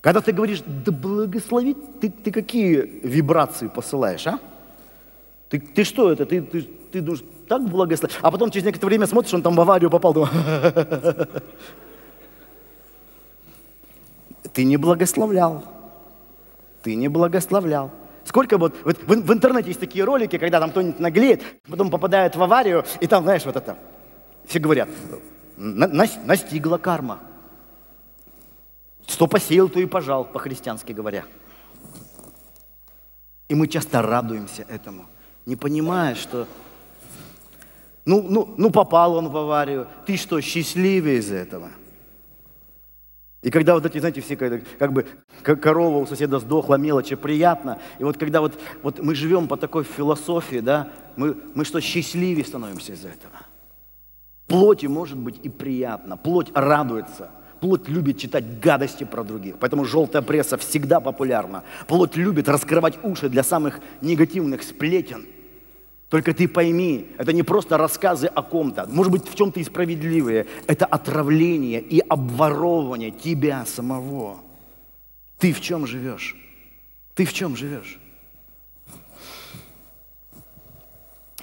Когда ты говоришь, да благословить, ты, ты какие вибрации посылаешь, а? Ты, ты что это? Ты, ты, ты думаешь, так благословить? А потом через некоторое время смотришь, он там в аварию попал, думаешь, ты не благословлял ты не благословлял. Сколько вот, вот в, в интернете есть такие ролики, когда там кто-нибудь наглеет, потом попадает в аварию, и там, знаешь, вот это, все говорят, на, на, настигла карма. Что посеял, то и пожал, по-христиански говоря. И мы часто радуемся этому, не понимая, что ну, ну, ну попал он в аварию, ты что, счастливее из этого? И когда вот эти, знаете, все как, как бы как корова у соседа сдохла, мелочи, приятно. И вот когда вот, вот мы живем по такой философии, да, мы, мы что, счастливее становимся из-за этого. Плоти может быть и приятно, плоть радуется, плоть любит читать гадости про других, поэтому желтая пресса всегда популярна. Плоть любит раскрывать уши для самых негативных сплетен. Только ты пойми, это не просто рассказы о ком-то, может быть, в чем-то и справедливые. Это отравление и обворовывание тебя самого. Ты в чем живешь? Ты в чем живешь?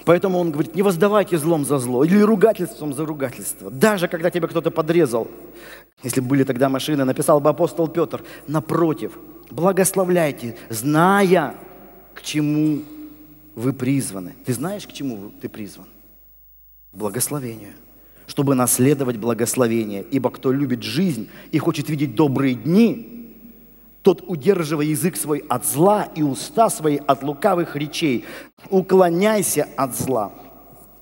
Поэтому он говорит, не воздавайте злом за зло или ругательством за ругательство. Даже когда тебя кто-то подрезал, если бы были тогда машины, написал бы апостол Петр, напротив, благословляйте, зная, к чему вы призваны. Ты знаешь, к чему ты призван? Благословению. Чтобы наследовать благословение. Ибо кто любит жизнь и хочет видеть добрые дни, тот, удерживая язык свой от зла и уста свои от лукавых речей, уклоняйся от зла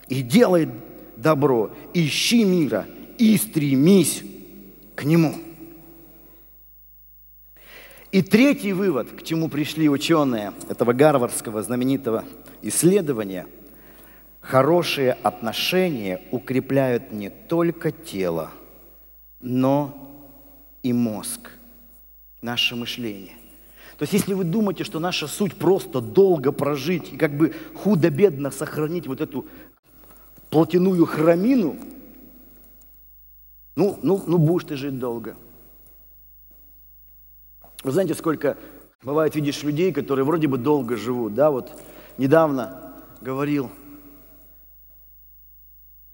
и делай добро, ищи мира и стремись к нему. И третий вывод, к чему пришли ученые этого гарвардского знаменитого исследования, хорошие отношения укрепляют не только тело, но и мозг наше мышление. То есть если вы думаете, что наша суть просто долго прожить и как бы худо-бедно сохранить вот эту плотяную храмину, ну, ну, ну будешь ты жить долго. Вы знаете, сколько бывает, видишь людей, которые вроде бы долго живут, да, вот недавно говорил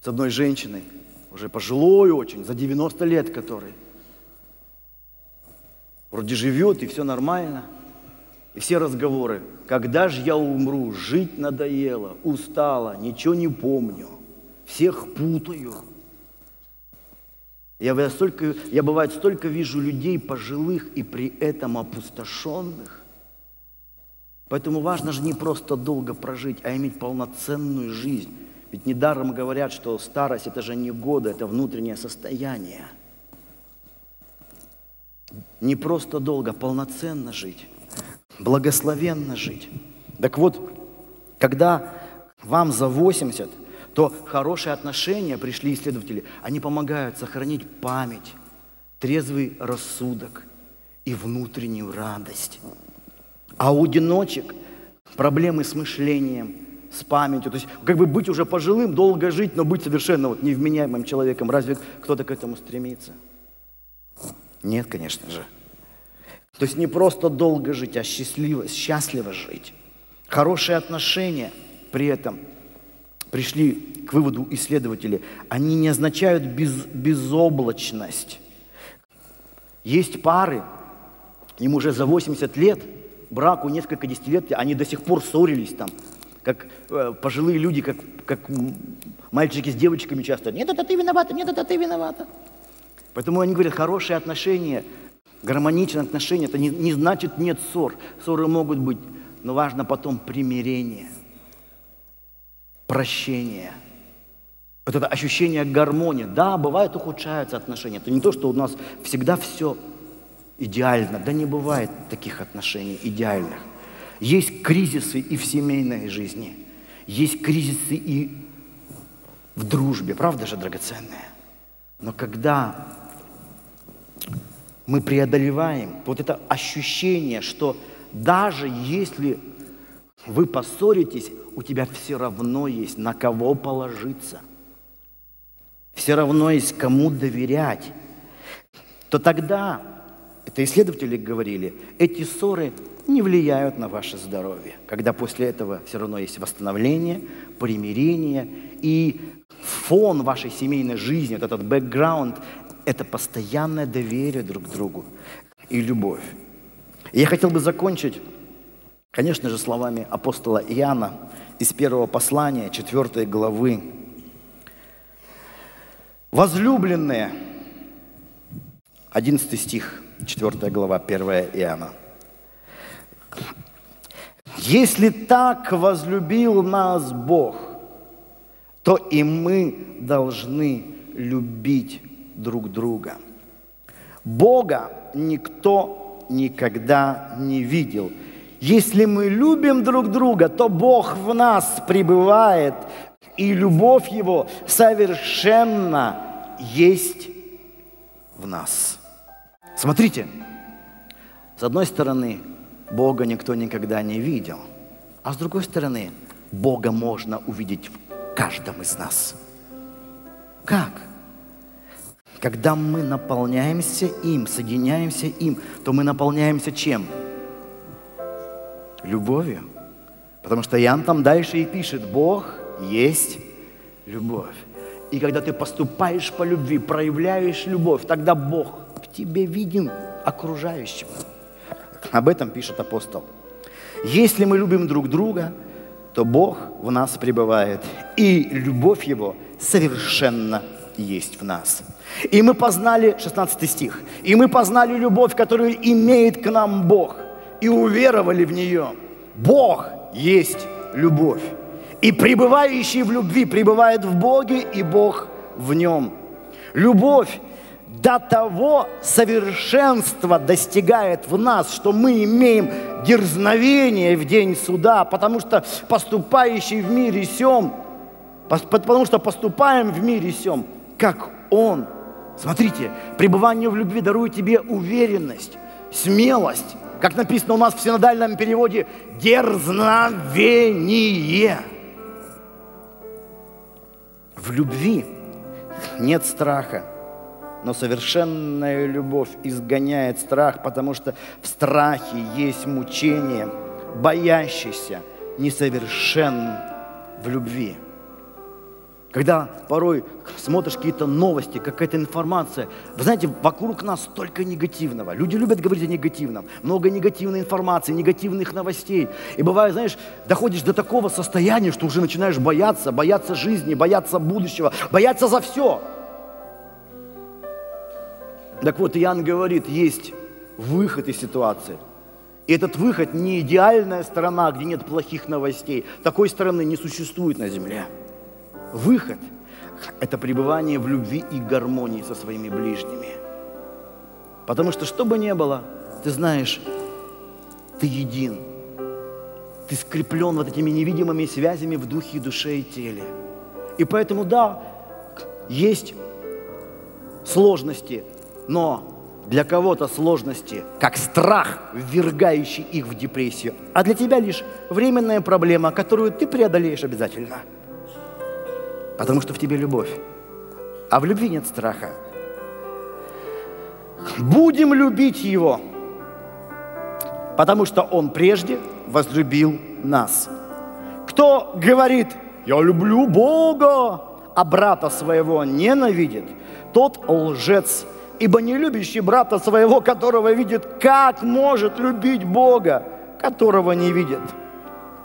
с одной женщиной, уже пожилой очень, за 90 лет которой, Вроде живет, и все нормально. И все разговоры. Когда же я умру? Жить надоело, устала, ничего не помню. Всех путаю. Я, я, столько, я бывает столько вижу людей пожилых и при этом опустошенных. Поэтому важно же не просто долго прожить, а иметь полноценную жизнь. Ведь недаром говорят, что старость – это же не годы, это внутреннее состояние – не просто долго, полноценно жить, благословенно жить. Так вот, когда вам за 80, то хорошие отношения, пришли исследователи, они помогают сохранить память, трезвый рассудок и внутреннюю радость. А у одиночек проблемы с мышлением, с памятью. То есть как бы быть уже пожилым, долго жить, но быть совершенно вот невменяемым человеком. Разве кто-то к этому стремится? Нет, конечно же. То есть не просто долго жить, а счастливо, счастливо жить. Хорошие отношения при этом пришли к выводу исследователи, они не означают без, безоблачность. Есть пары, им уже за 80 лет, браку несколько десятилетий, они до сих пор ссорились там, как э, пожилые люди, как, как мальчики с девочками часто. Нет, это ты виновата, нет, это ты виновата. Поэтому они говорят, хорошие отношения, гармоничные отношения, это не, не значит нет ссор. Ссоры могут быть, но важно потом примирение, прощение. Вот это ощущение гармонии. Да, бывает ухудшаются отношения. Это не то, что у нас всегда все идеально. Да не бывает таких отношений идеальных. Есть кризисы и в семейной жизни. Есть кризисы и в дружбе. Правда же, драгоценная? Но когда мы преодолеваем вот это ощущение, что даже если вы поссоритесь, у тебя все равно есть на кого положиться. Все равно есть кому доверять. То тогда, это исследователи говорили, эти ссоры не влияют на ваше здоровье, когда после этого все равно есть восстановление, примирение и фон вашей семейной жизни, вот этот бэкграунд, это постоянное доверие друг к другу и любовь. И я хотел бы закончить, конечно же, словами апостола Иоанна из первого послания, 4 главы. Возлюбленные, 11 стих, 4 глава, 1 Иоанна. Если так возлюбил нас Бог, то и мы должны любить друг друга. Бога никто никогда не видел. Если мы любим друг друга, то Бог в нас пребывает, и любовь Его совершенно есть в нас. Смотрите, с одной стороны, Бога никто никогда не видел, а с другой стороны, Бога можно увидеть в каждом из нас. Как? Когда мы наполняемся им, соединяемся им, то мы наполняемся чем? Любовью. Потому что Иоанн там дальше и пишет, Бог есть любовь. И когда ты поступаешь по любви, проявляешь любовь, тогда Бог тебе виден окружающим. Об этом пишет апостол. Если мы любим друг друга, то Бог в нас пребывает, и любовь Его совершенно есть в нас. И мы познали, 16 стих, и мы познали любовь, которую имеет к нам Бог, и уверовали в нее. Бог есть любовь. И пребывающий в любви пребывает в Боге, и Бог в нем. Любовь до того совершенства достигает в нас, что мы имеем дерзновение в день суда, потому что поступающий в мире сем, потому что поступаем в мире сем, как Он. Смотрите, пребывание в любви дарует тебе уверенность, смелость, как написано у нас в синодальном переводе, дерзновение. В любви нет страха, но совершенная любовь изгоняет страх, потому что в страхе есть мучение, боящийся несовершен в любви. Когда порой смотришь какие-то новости, какая-то информация, вы знаете, вокруг нас столько негативного. Люди любят говорить о негативном. Много негативной информации, негативных новостей. И бывает, знаешь, доходишь до такого состояния, что уже начинаешь бояться, бояться жизни, бояться будущего, бояться за все. Так вот, Иоанн говорит, есть выход из ситуации. И этот выход не идеальная сторона, где нет плохих новостей. Такой стороны не существует на земле. Выход – это пребывание в любви и гармонии со своими ближними. Потому что что бы ни было, ты знаешь, ты един. Ты скреплен вот этими невидимыми связями в духе, душе и теле. И поэтому, да, есть сложности, но для кого-то сложности, как страх, ввергающий их в депрессию, а для тебя лишь временная проблема, которую ты преодолеешь обязательно – потому что в тебе любовь. А в любви нет страха. Будем любить Его, потому что Он прежде возлюбил нас. Кто говорит, я люблю Бога, а брата своего ненавидит, тот лжец, ибо не любящий брата своего, которого видит, как может любить Бога, которого не видит.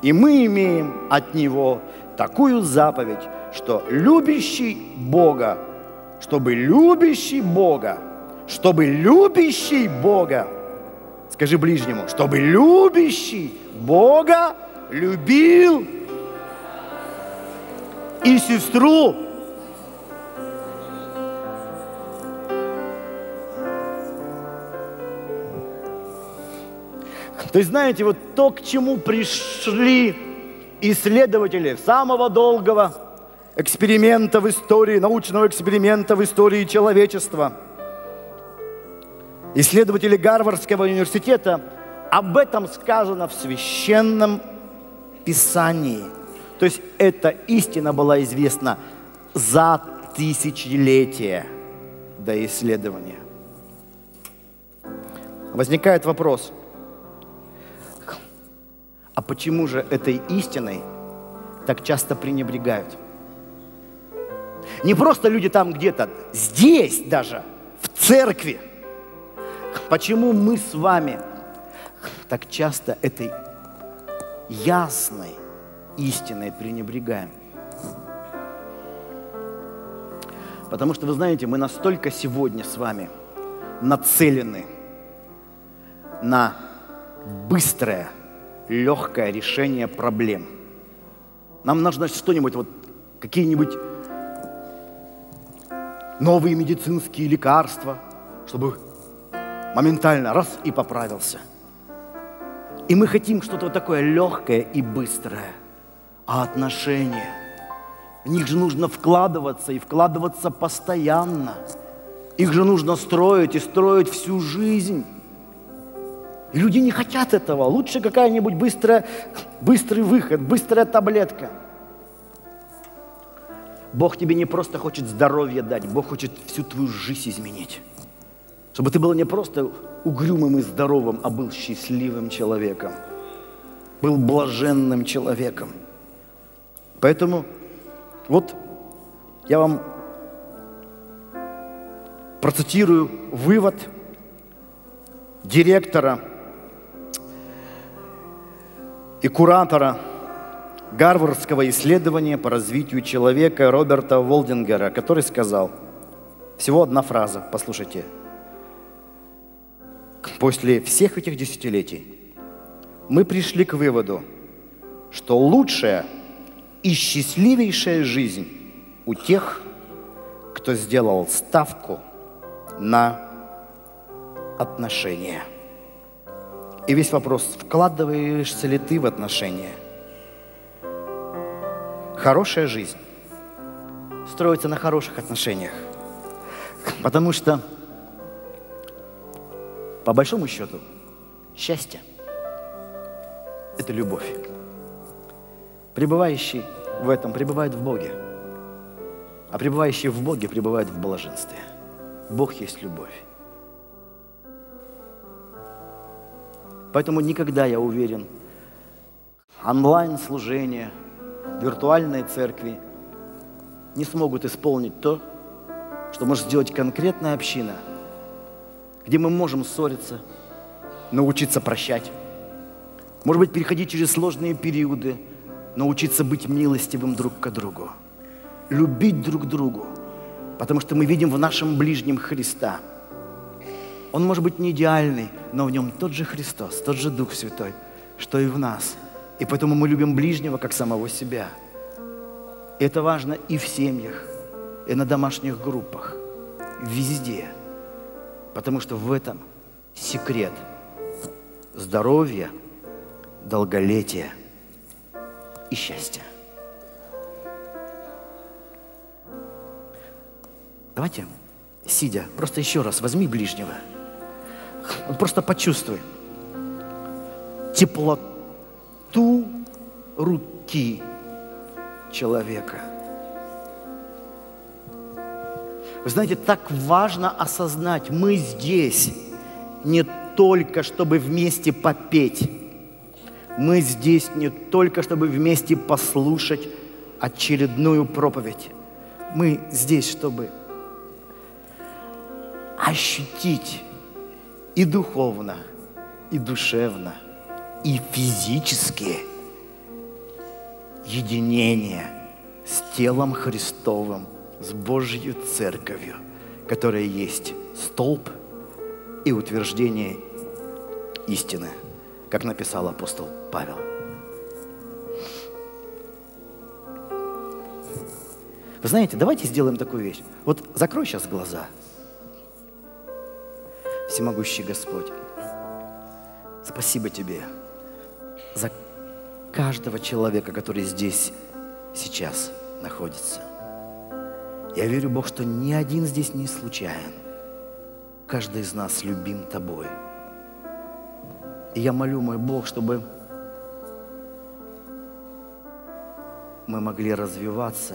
И мы имеем от Него такую заповедь, что любящий Бога, чтобы любящий Бога, чтобы любящий Бога, скажи ближнему, чтобы любящий Бога любил и сестру. То есть, знаете, вот то, к чему пришли исследователи самого долгого эксперимента в истории, научного эксперимента в истории человечества. Исследователи Гарвардского университета об этом сказано в священном Писании. То есть эта истина была известна за тысячелетия до исследования. Возникает вопрос, а почему же этой истиной так часто пренебрегают? Не просто люди там где-то, здесь даже, в церкви. Почему мы с вами так часто этой ясной истиной пренебрегаем? Потому что, вы знаете, мы настолько сегодня с вами нацелены на быстрое, легкое решение проблем. Нам нужно что-нибудь, вот какие-нибудь новые медицинские лекарства, чтобы моментально раз и поправился. И мы хотим что-то вот такое легкое и быстрое. А отношения, в них же нужно вкладываться и вкладываться постоянно. Их же нужно строить и строить всю жизнь. И люди не хотят этого. Лучше какая-нибудь быстрая, быстрый выход, быстрая таблетка. Бог тебе не просто хочет здоровье дать, Бог хочет всю твою жизнь изменить. Чтобы ты был не просто угрюмым и здоровым, а был счастливым человеком. Был блаженным человеком. Поэтому вот я вам процитирую вывод директора и куратора Гарвардского исследования по развитию человека Роберта Волдингера, который сказал, всего одна фраза, послушайте. После всех этих десятилетий мы пришли к выводу, что лучшая и счастливейшая жизнь у тех, кто сделал ставку на отношения. И весь вопрос, вкладываешься ли ты в отношения? Хорошая жизнь строится на хороших отношениях. Потому что, по большому счету, счастье – это любовь. Пребывающий в этом пребывает в Боге, а пребывающий в Боге пребывает в блаженстве. Бог есть любовь. Поэтому никогда, я уверен, онлайн-служение, виртуальные церкви не смогут исполнить то, что может сделать конкретная община, где мы можем ссориться, научиться прощать, может быть, переходить через сложные периоды, научиться быть милостивым друг к другу, любить друг другу, потому что мы видим в нашем ближнем Христа – он может быть не идеальный, но в нем тот же Христос, тот же Дух Святой, что и в нас. И поэтому мы любим ближнего, как самого себя. И это важно и в семьях, и на домашних группах, везде. Потому что в этом секрет здоровья, долголетия и счастья. Давайте, сидя, просто еще раз возьми ближнего – просто почувствуй теплоту руки человека. Вы знаете, так важно осознать, мы здесь не только, чтобы вместе попеть. Мы здесь не только, чтобы вместе послушать очередную проповедь. Мы здесь, чтобы ощутить и духовно, и душевно, и физически единение с телом Христовым, с Божьей Церковью, которая есть столб и утверждение истины, как написал апостол Павел. Вы знаете, давайте сделаем такую вещь. Вот закрой сейчас глаза – всемогущий Господь. Спасибо Тебе за каждого человека, который здесь сейчас находится. Я верю, Бог, что ни один здесь не случайен. Каждый из нас любим Тобой. И я молю, мой Бог, чтобы мы могли развиваться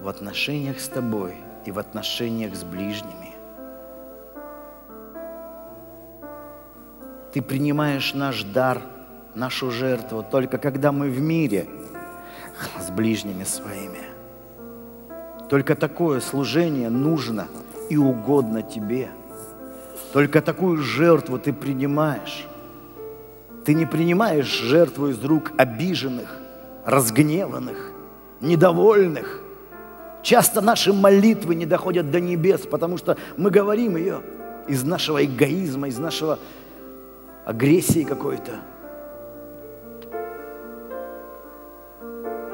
в отношениях с Тобой и в отношениях с ближними. Ты принимаешь наш дар, нашу жертву только когда мы в мире с ближними своими. Только такое служение нужно и угодно Тебе. Только такую жертву ты принимаешь. Ты не принимаешь жертву из рук обиженных, разгневанных, недовольных. Часто наши молитвы не доходят до небес, потому что мы говорим ее из нашего эгоизма, из нашего агрессии какой-то.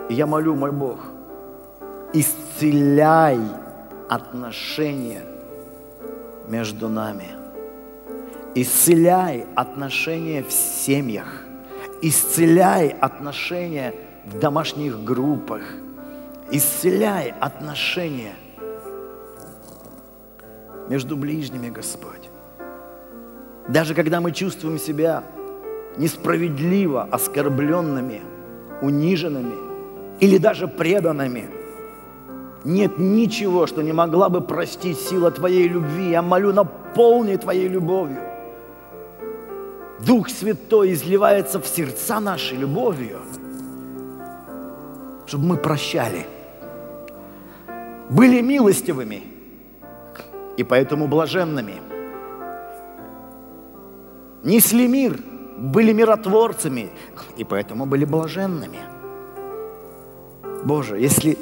И я молю, мой Бог, исцеляй отношения между нами. Исцеляй отношения в семьях. Исцеляй отношения в домашних группах. Исцеляй отношения между ближними, Господь. Даже когда мы чувствуем себя несправедливо оскорбленными, униженными или даже преданными, нет ничего, что не могла бы простить сила Твоей любви. Я молю, наполни Твоей любовью. Дух Святой изливается в сердца нашей любовью, чтобы мы прощали, были милостивыми и поэтому блаженными. Несли мир, были миротворцами и поэтому были блаженными. Боже, если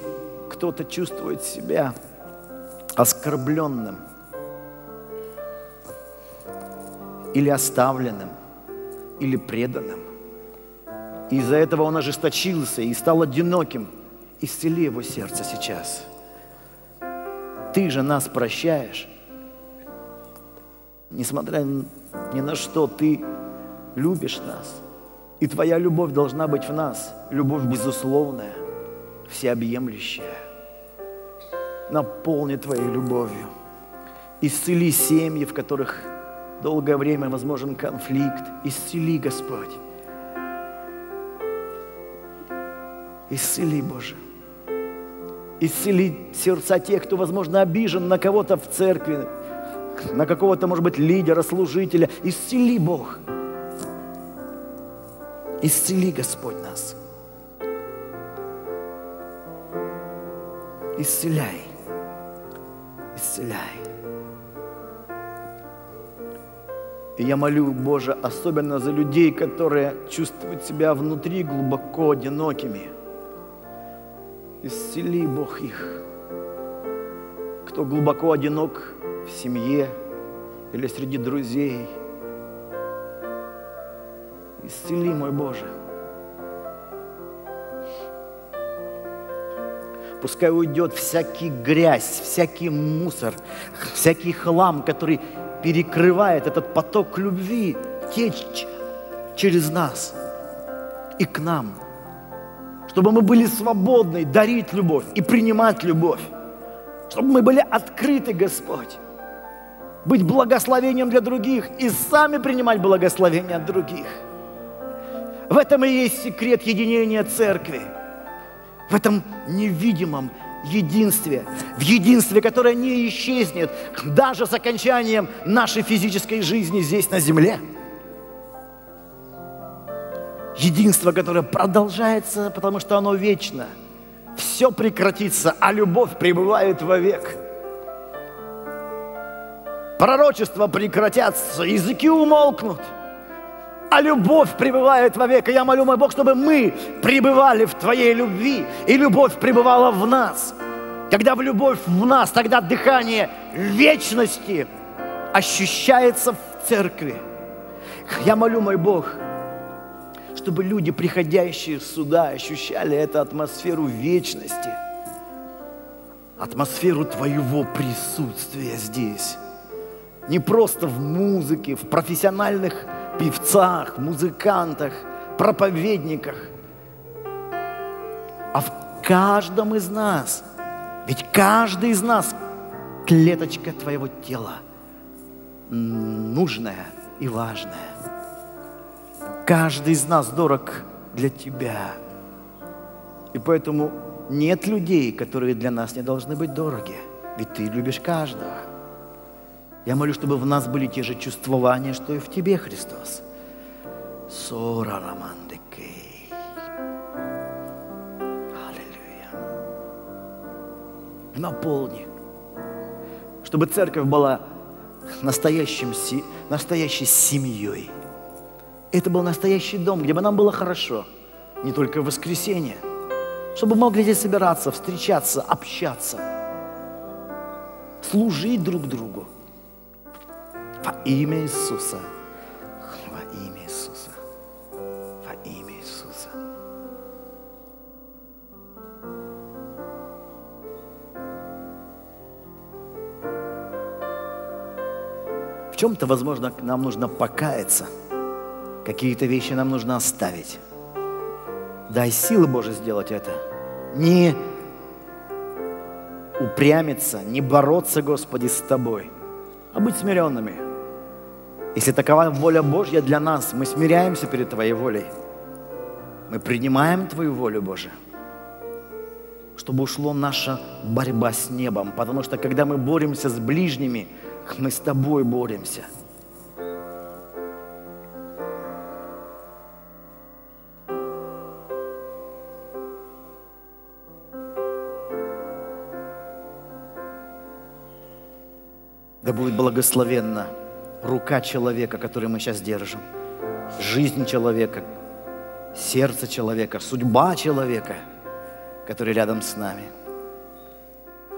кто-то чувствует себя оскорбленным или оставленным, или преданным. И из-за этого он ожесточился и стал одиноким. Исцели его сердце сейчас. Ты же нас прощаешь. Несмотря ни на что, ты любишь нас. И твоя любовь должна быть в нас. Любовь безусловная, всеобъемлющая. Наполни твоей любовью. Исцели семьи, в которых долгое время возможен конфликт. Исцели, Господь. Исцели, Боже. Исцели сердца тех, кто, возможно, обижен на кого-то в церкви, на какого-то, может быть, лидера, служителя. Исцели, Бог. Исцели, Господь, нас. Исцеляй. Исцеляй. И я молю, Боже, особенно за людей, которые чувствуют себя внутри глубоко одинокими. Исцели, Бог, их. Кто глубоко одинок в семье или среди друзей. Исцели, мой Боже. Пускай уйдет всякий грязь, всякий мусор, всякий хлам, который перекрывает этот поток любви течь через нас и к нам. Чтобы мы были свободны дарить любовь и принимать любовь. Чтобы мы были открыты, Господь. Быть благословением для других и сами принимать благословение от других. В этом и есть секрет единения церкви. В этом невидимом единстве, в единстве, которое не исчезнет даже с окончанием нашей физической жизни здесь на земле. Единство, которое продолжается, потому что оно вечно. Все прекратится, а любовь пребывает вовек. Пророчества прекратятся, языки умолкнут – а любовь пребывает вовек. И я молю, мой Бог, чтобы мы пребывали в Твоей любви, и любовь пребывала в нас. Когда в любовь в нас, тогда дыхание вечности ощущается в церкви. Я молю, мой Бог, чтобы люди, приходящие сюда, ощущали эту атмосферу вечности, атмосферу Твоего присутствия здесь. Не просто в музыке, в профессиональных певцах, музыкантах, проповедниках, а в каждом из нас. Ведь каждый из нас клеточка твоего тела, нужная и важная. Каждый из нас дорог для тебя. И поэтому нет людей, которые для нас не должны быть дороги. Ведь ты любишь каждого. Я молю, чтобы в нас были те же чувствования, что и в Тебе, Христос. Сора романдекей. Аллилуйя. Наполни. Чтобы церковь была настоящим, настоящей семьей. Это был настоящий дом, где бы нам было хорошо. Не только в воскресенье. Чтобы могли здесь собираться, встречаться, общаться. Служить друг другу. Во имя Иисуса. Во имя Иисуса. Во имя Иисуса. В чем-то, возможно, нам нужно покаяться. Какие-то вещи нам нужно оставить. Дай силы Божьей сделать это. Не упрямиться, не бороться, Господи, с Тобой, а быть смиренными – Если такова воля Божья для нас, мы смиряемся перед Твоей волей. Мы принимаем Твою волю, Божию, чтобы ушло наша борьба с небом. Потому что когда мы боремся с ближними, мы с Тобой боремся – Да будет благословенна рука человека, который мы сейчас держим, жизнь человека, сердце человека, судьба человека, который рядом с нами.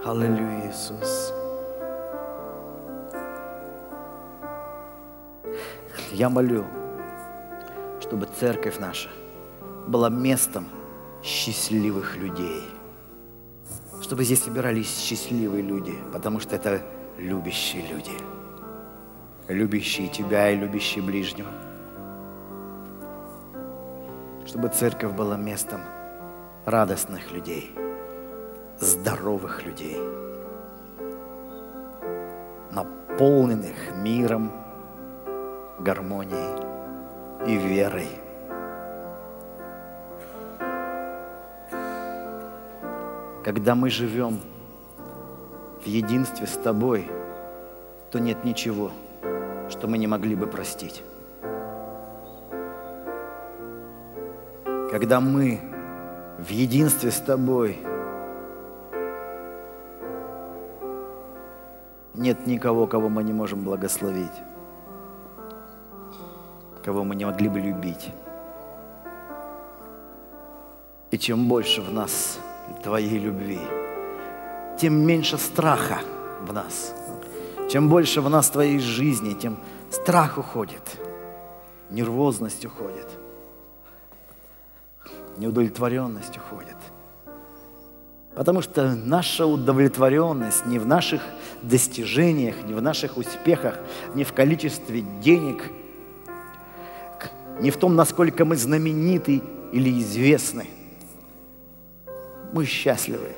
Аллилуйя, Иисус. Я молю, чтобы церковь наша была местом счастливых людей. Чтобы здесь собирались счастливые люди, потому что это любящие люди, любящие тебя и любящие ближнего. Чтобы церковь была местом радостных людей, здоровых людей, наполненных миром, гармонией и верой. Когда мы живем в единстве с Тобой, то нет ничего, что мы не могли бы простить. Когда мы в единстве с Тобой, нет никого, кого мы не можем благословить, кого мы не могли бы любить. И чем больше в нас Твоей любви – тем меньше страха в нас. Чем больше в нас твоей жизни, тем страх уходит, нервозность уходит, неудовлетворенность уходит. Потому что наша удовлетворенность не в наших достижениях, не в наших успехах, не в количестве денег, не в том, насколько мы знамениты или известны. Мы счастливы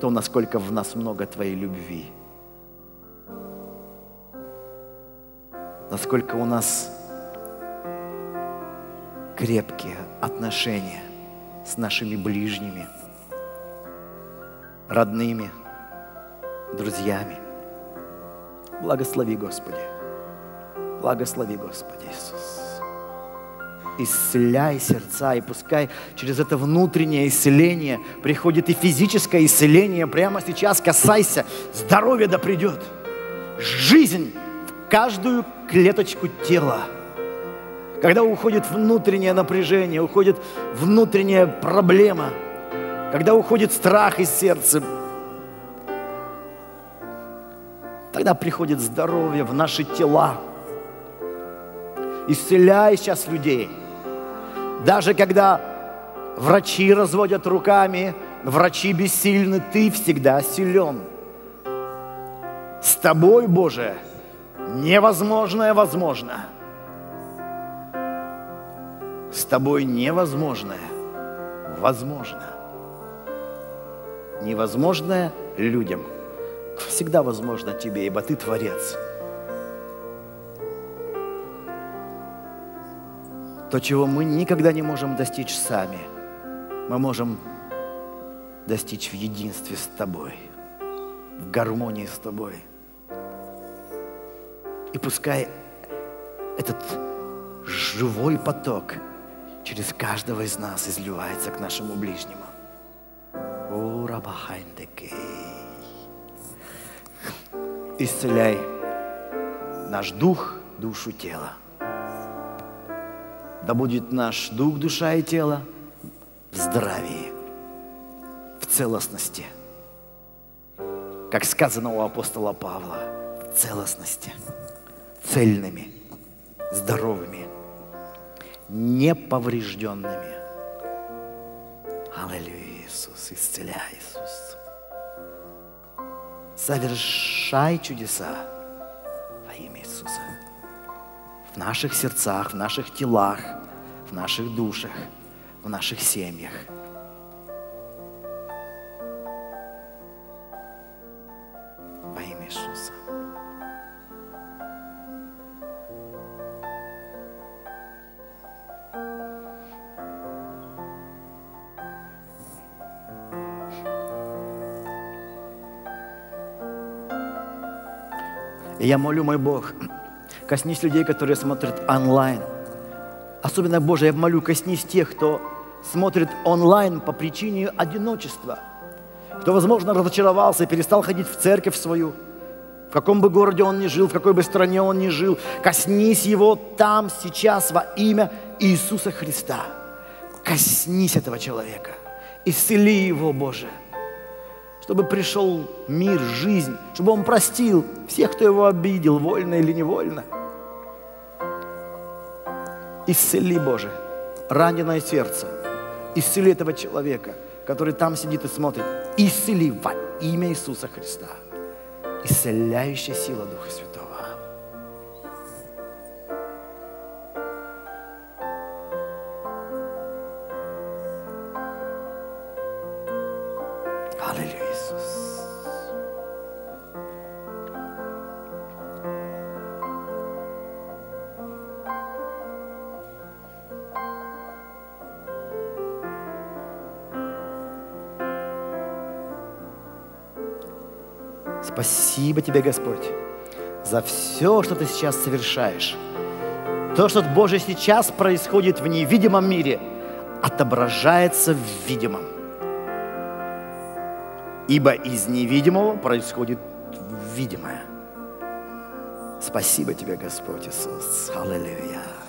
то, насколько в нас много Твоей любви. Насколько у нас крепкие отношения с нашими ближними, родными, друзьями. Благослови, Господи. Благослови, Господи Иисус исцеляй сердца, и пускай через это внутреннее исцеление приходит и физическое исцеление. Прямо сейчас касайся, здоровье да придет. Жизнь каждую клеточку тела. Когда уходит внутреннее напряжение, уходит внутренняя проблема, когда уходит страх из сердца, тогда приходит здоровье в наши тела. Исцеляй сейчас людей – даже когда врачи разводят руками, врачи бессильны, ты всегда силен. С тобой, Боже, невозможное возможно. С тобой невозможное возможно. Невозможное людям всегда возможно тебе, ибо ты Творец. То, чего мы никогда не можем достичь сами, мы можем достичь в единстве с Тобой, в гармонии с Тобой. И пускай этот живой поток через каждого из нас изливается к нашему ближнему. Исцеляй наш дух, душу, тело. Да будет наш дух, душа и тело в здравии, в целостности. Как сказано у апостола Павла, в целостности, цельными, здоровыми, неповрежденными. Аллилуйя, Иисус, исцеляй, Иисус. Совершай чудеса во имя Иисуса в наших сердцах, в наших телах, в наших душах, в наших семьях. Я молю, мой Бог, коснись людей, которые смотрят онлайн. Особенно, Боже, я молю, коснись тех, кто смотрит онлайн по причине одиночества, кто, возможно, разочаровался и перестал ходить в церковь свою, в каком бы городе он ни жил, в какой бы стране он ни жил, коснись его там, сейчас, во имя Иисуса Христа. Коснись этого человека, исцели его, Боже, чтобы пришел мир, жизнь, чтобы он простил всех, кто его обидел, вольно или невольно. Исцели, Боже, раненое сердце – Исцели этого человека, который там сидит и смотрит. Исцели во имя Иисуса Христа. Исцеляющая сила Духа Святого. Спасибо тебе, Господь, за все, что ты сейчас совершаешь. То, что Боже сейчас происходит в невидимом мире, отображается в видимом. Ибо из невидимого происходит видимое. Спасибо тебе, Господь Иисус. Аллилуйя.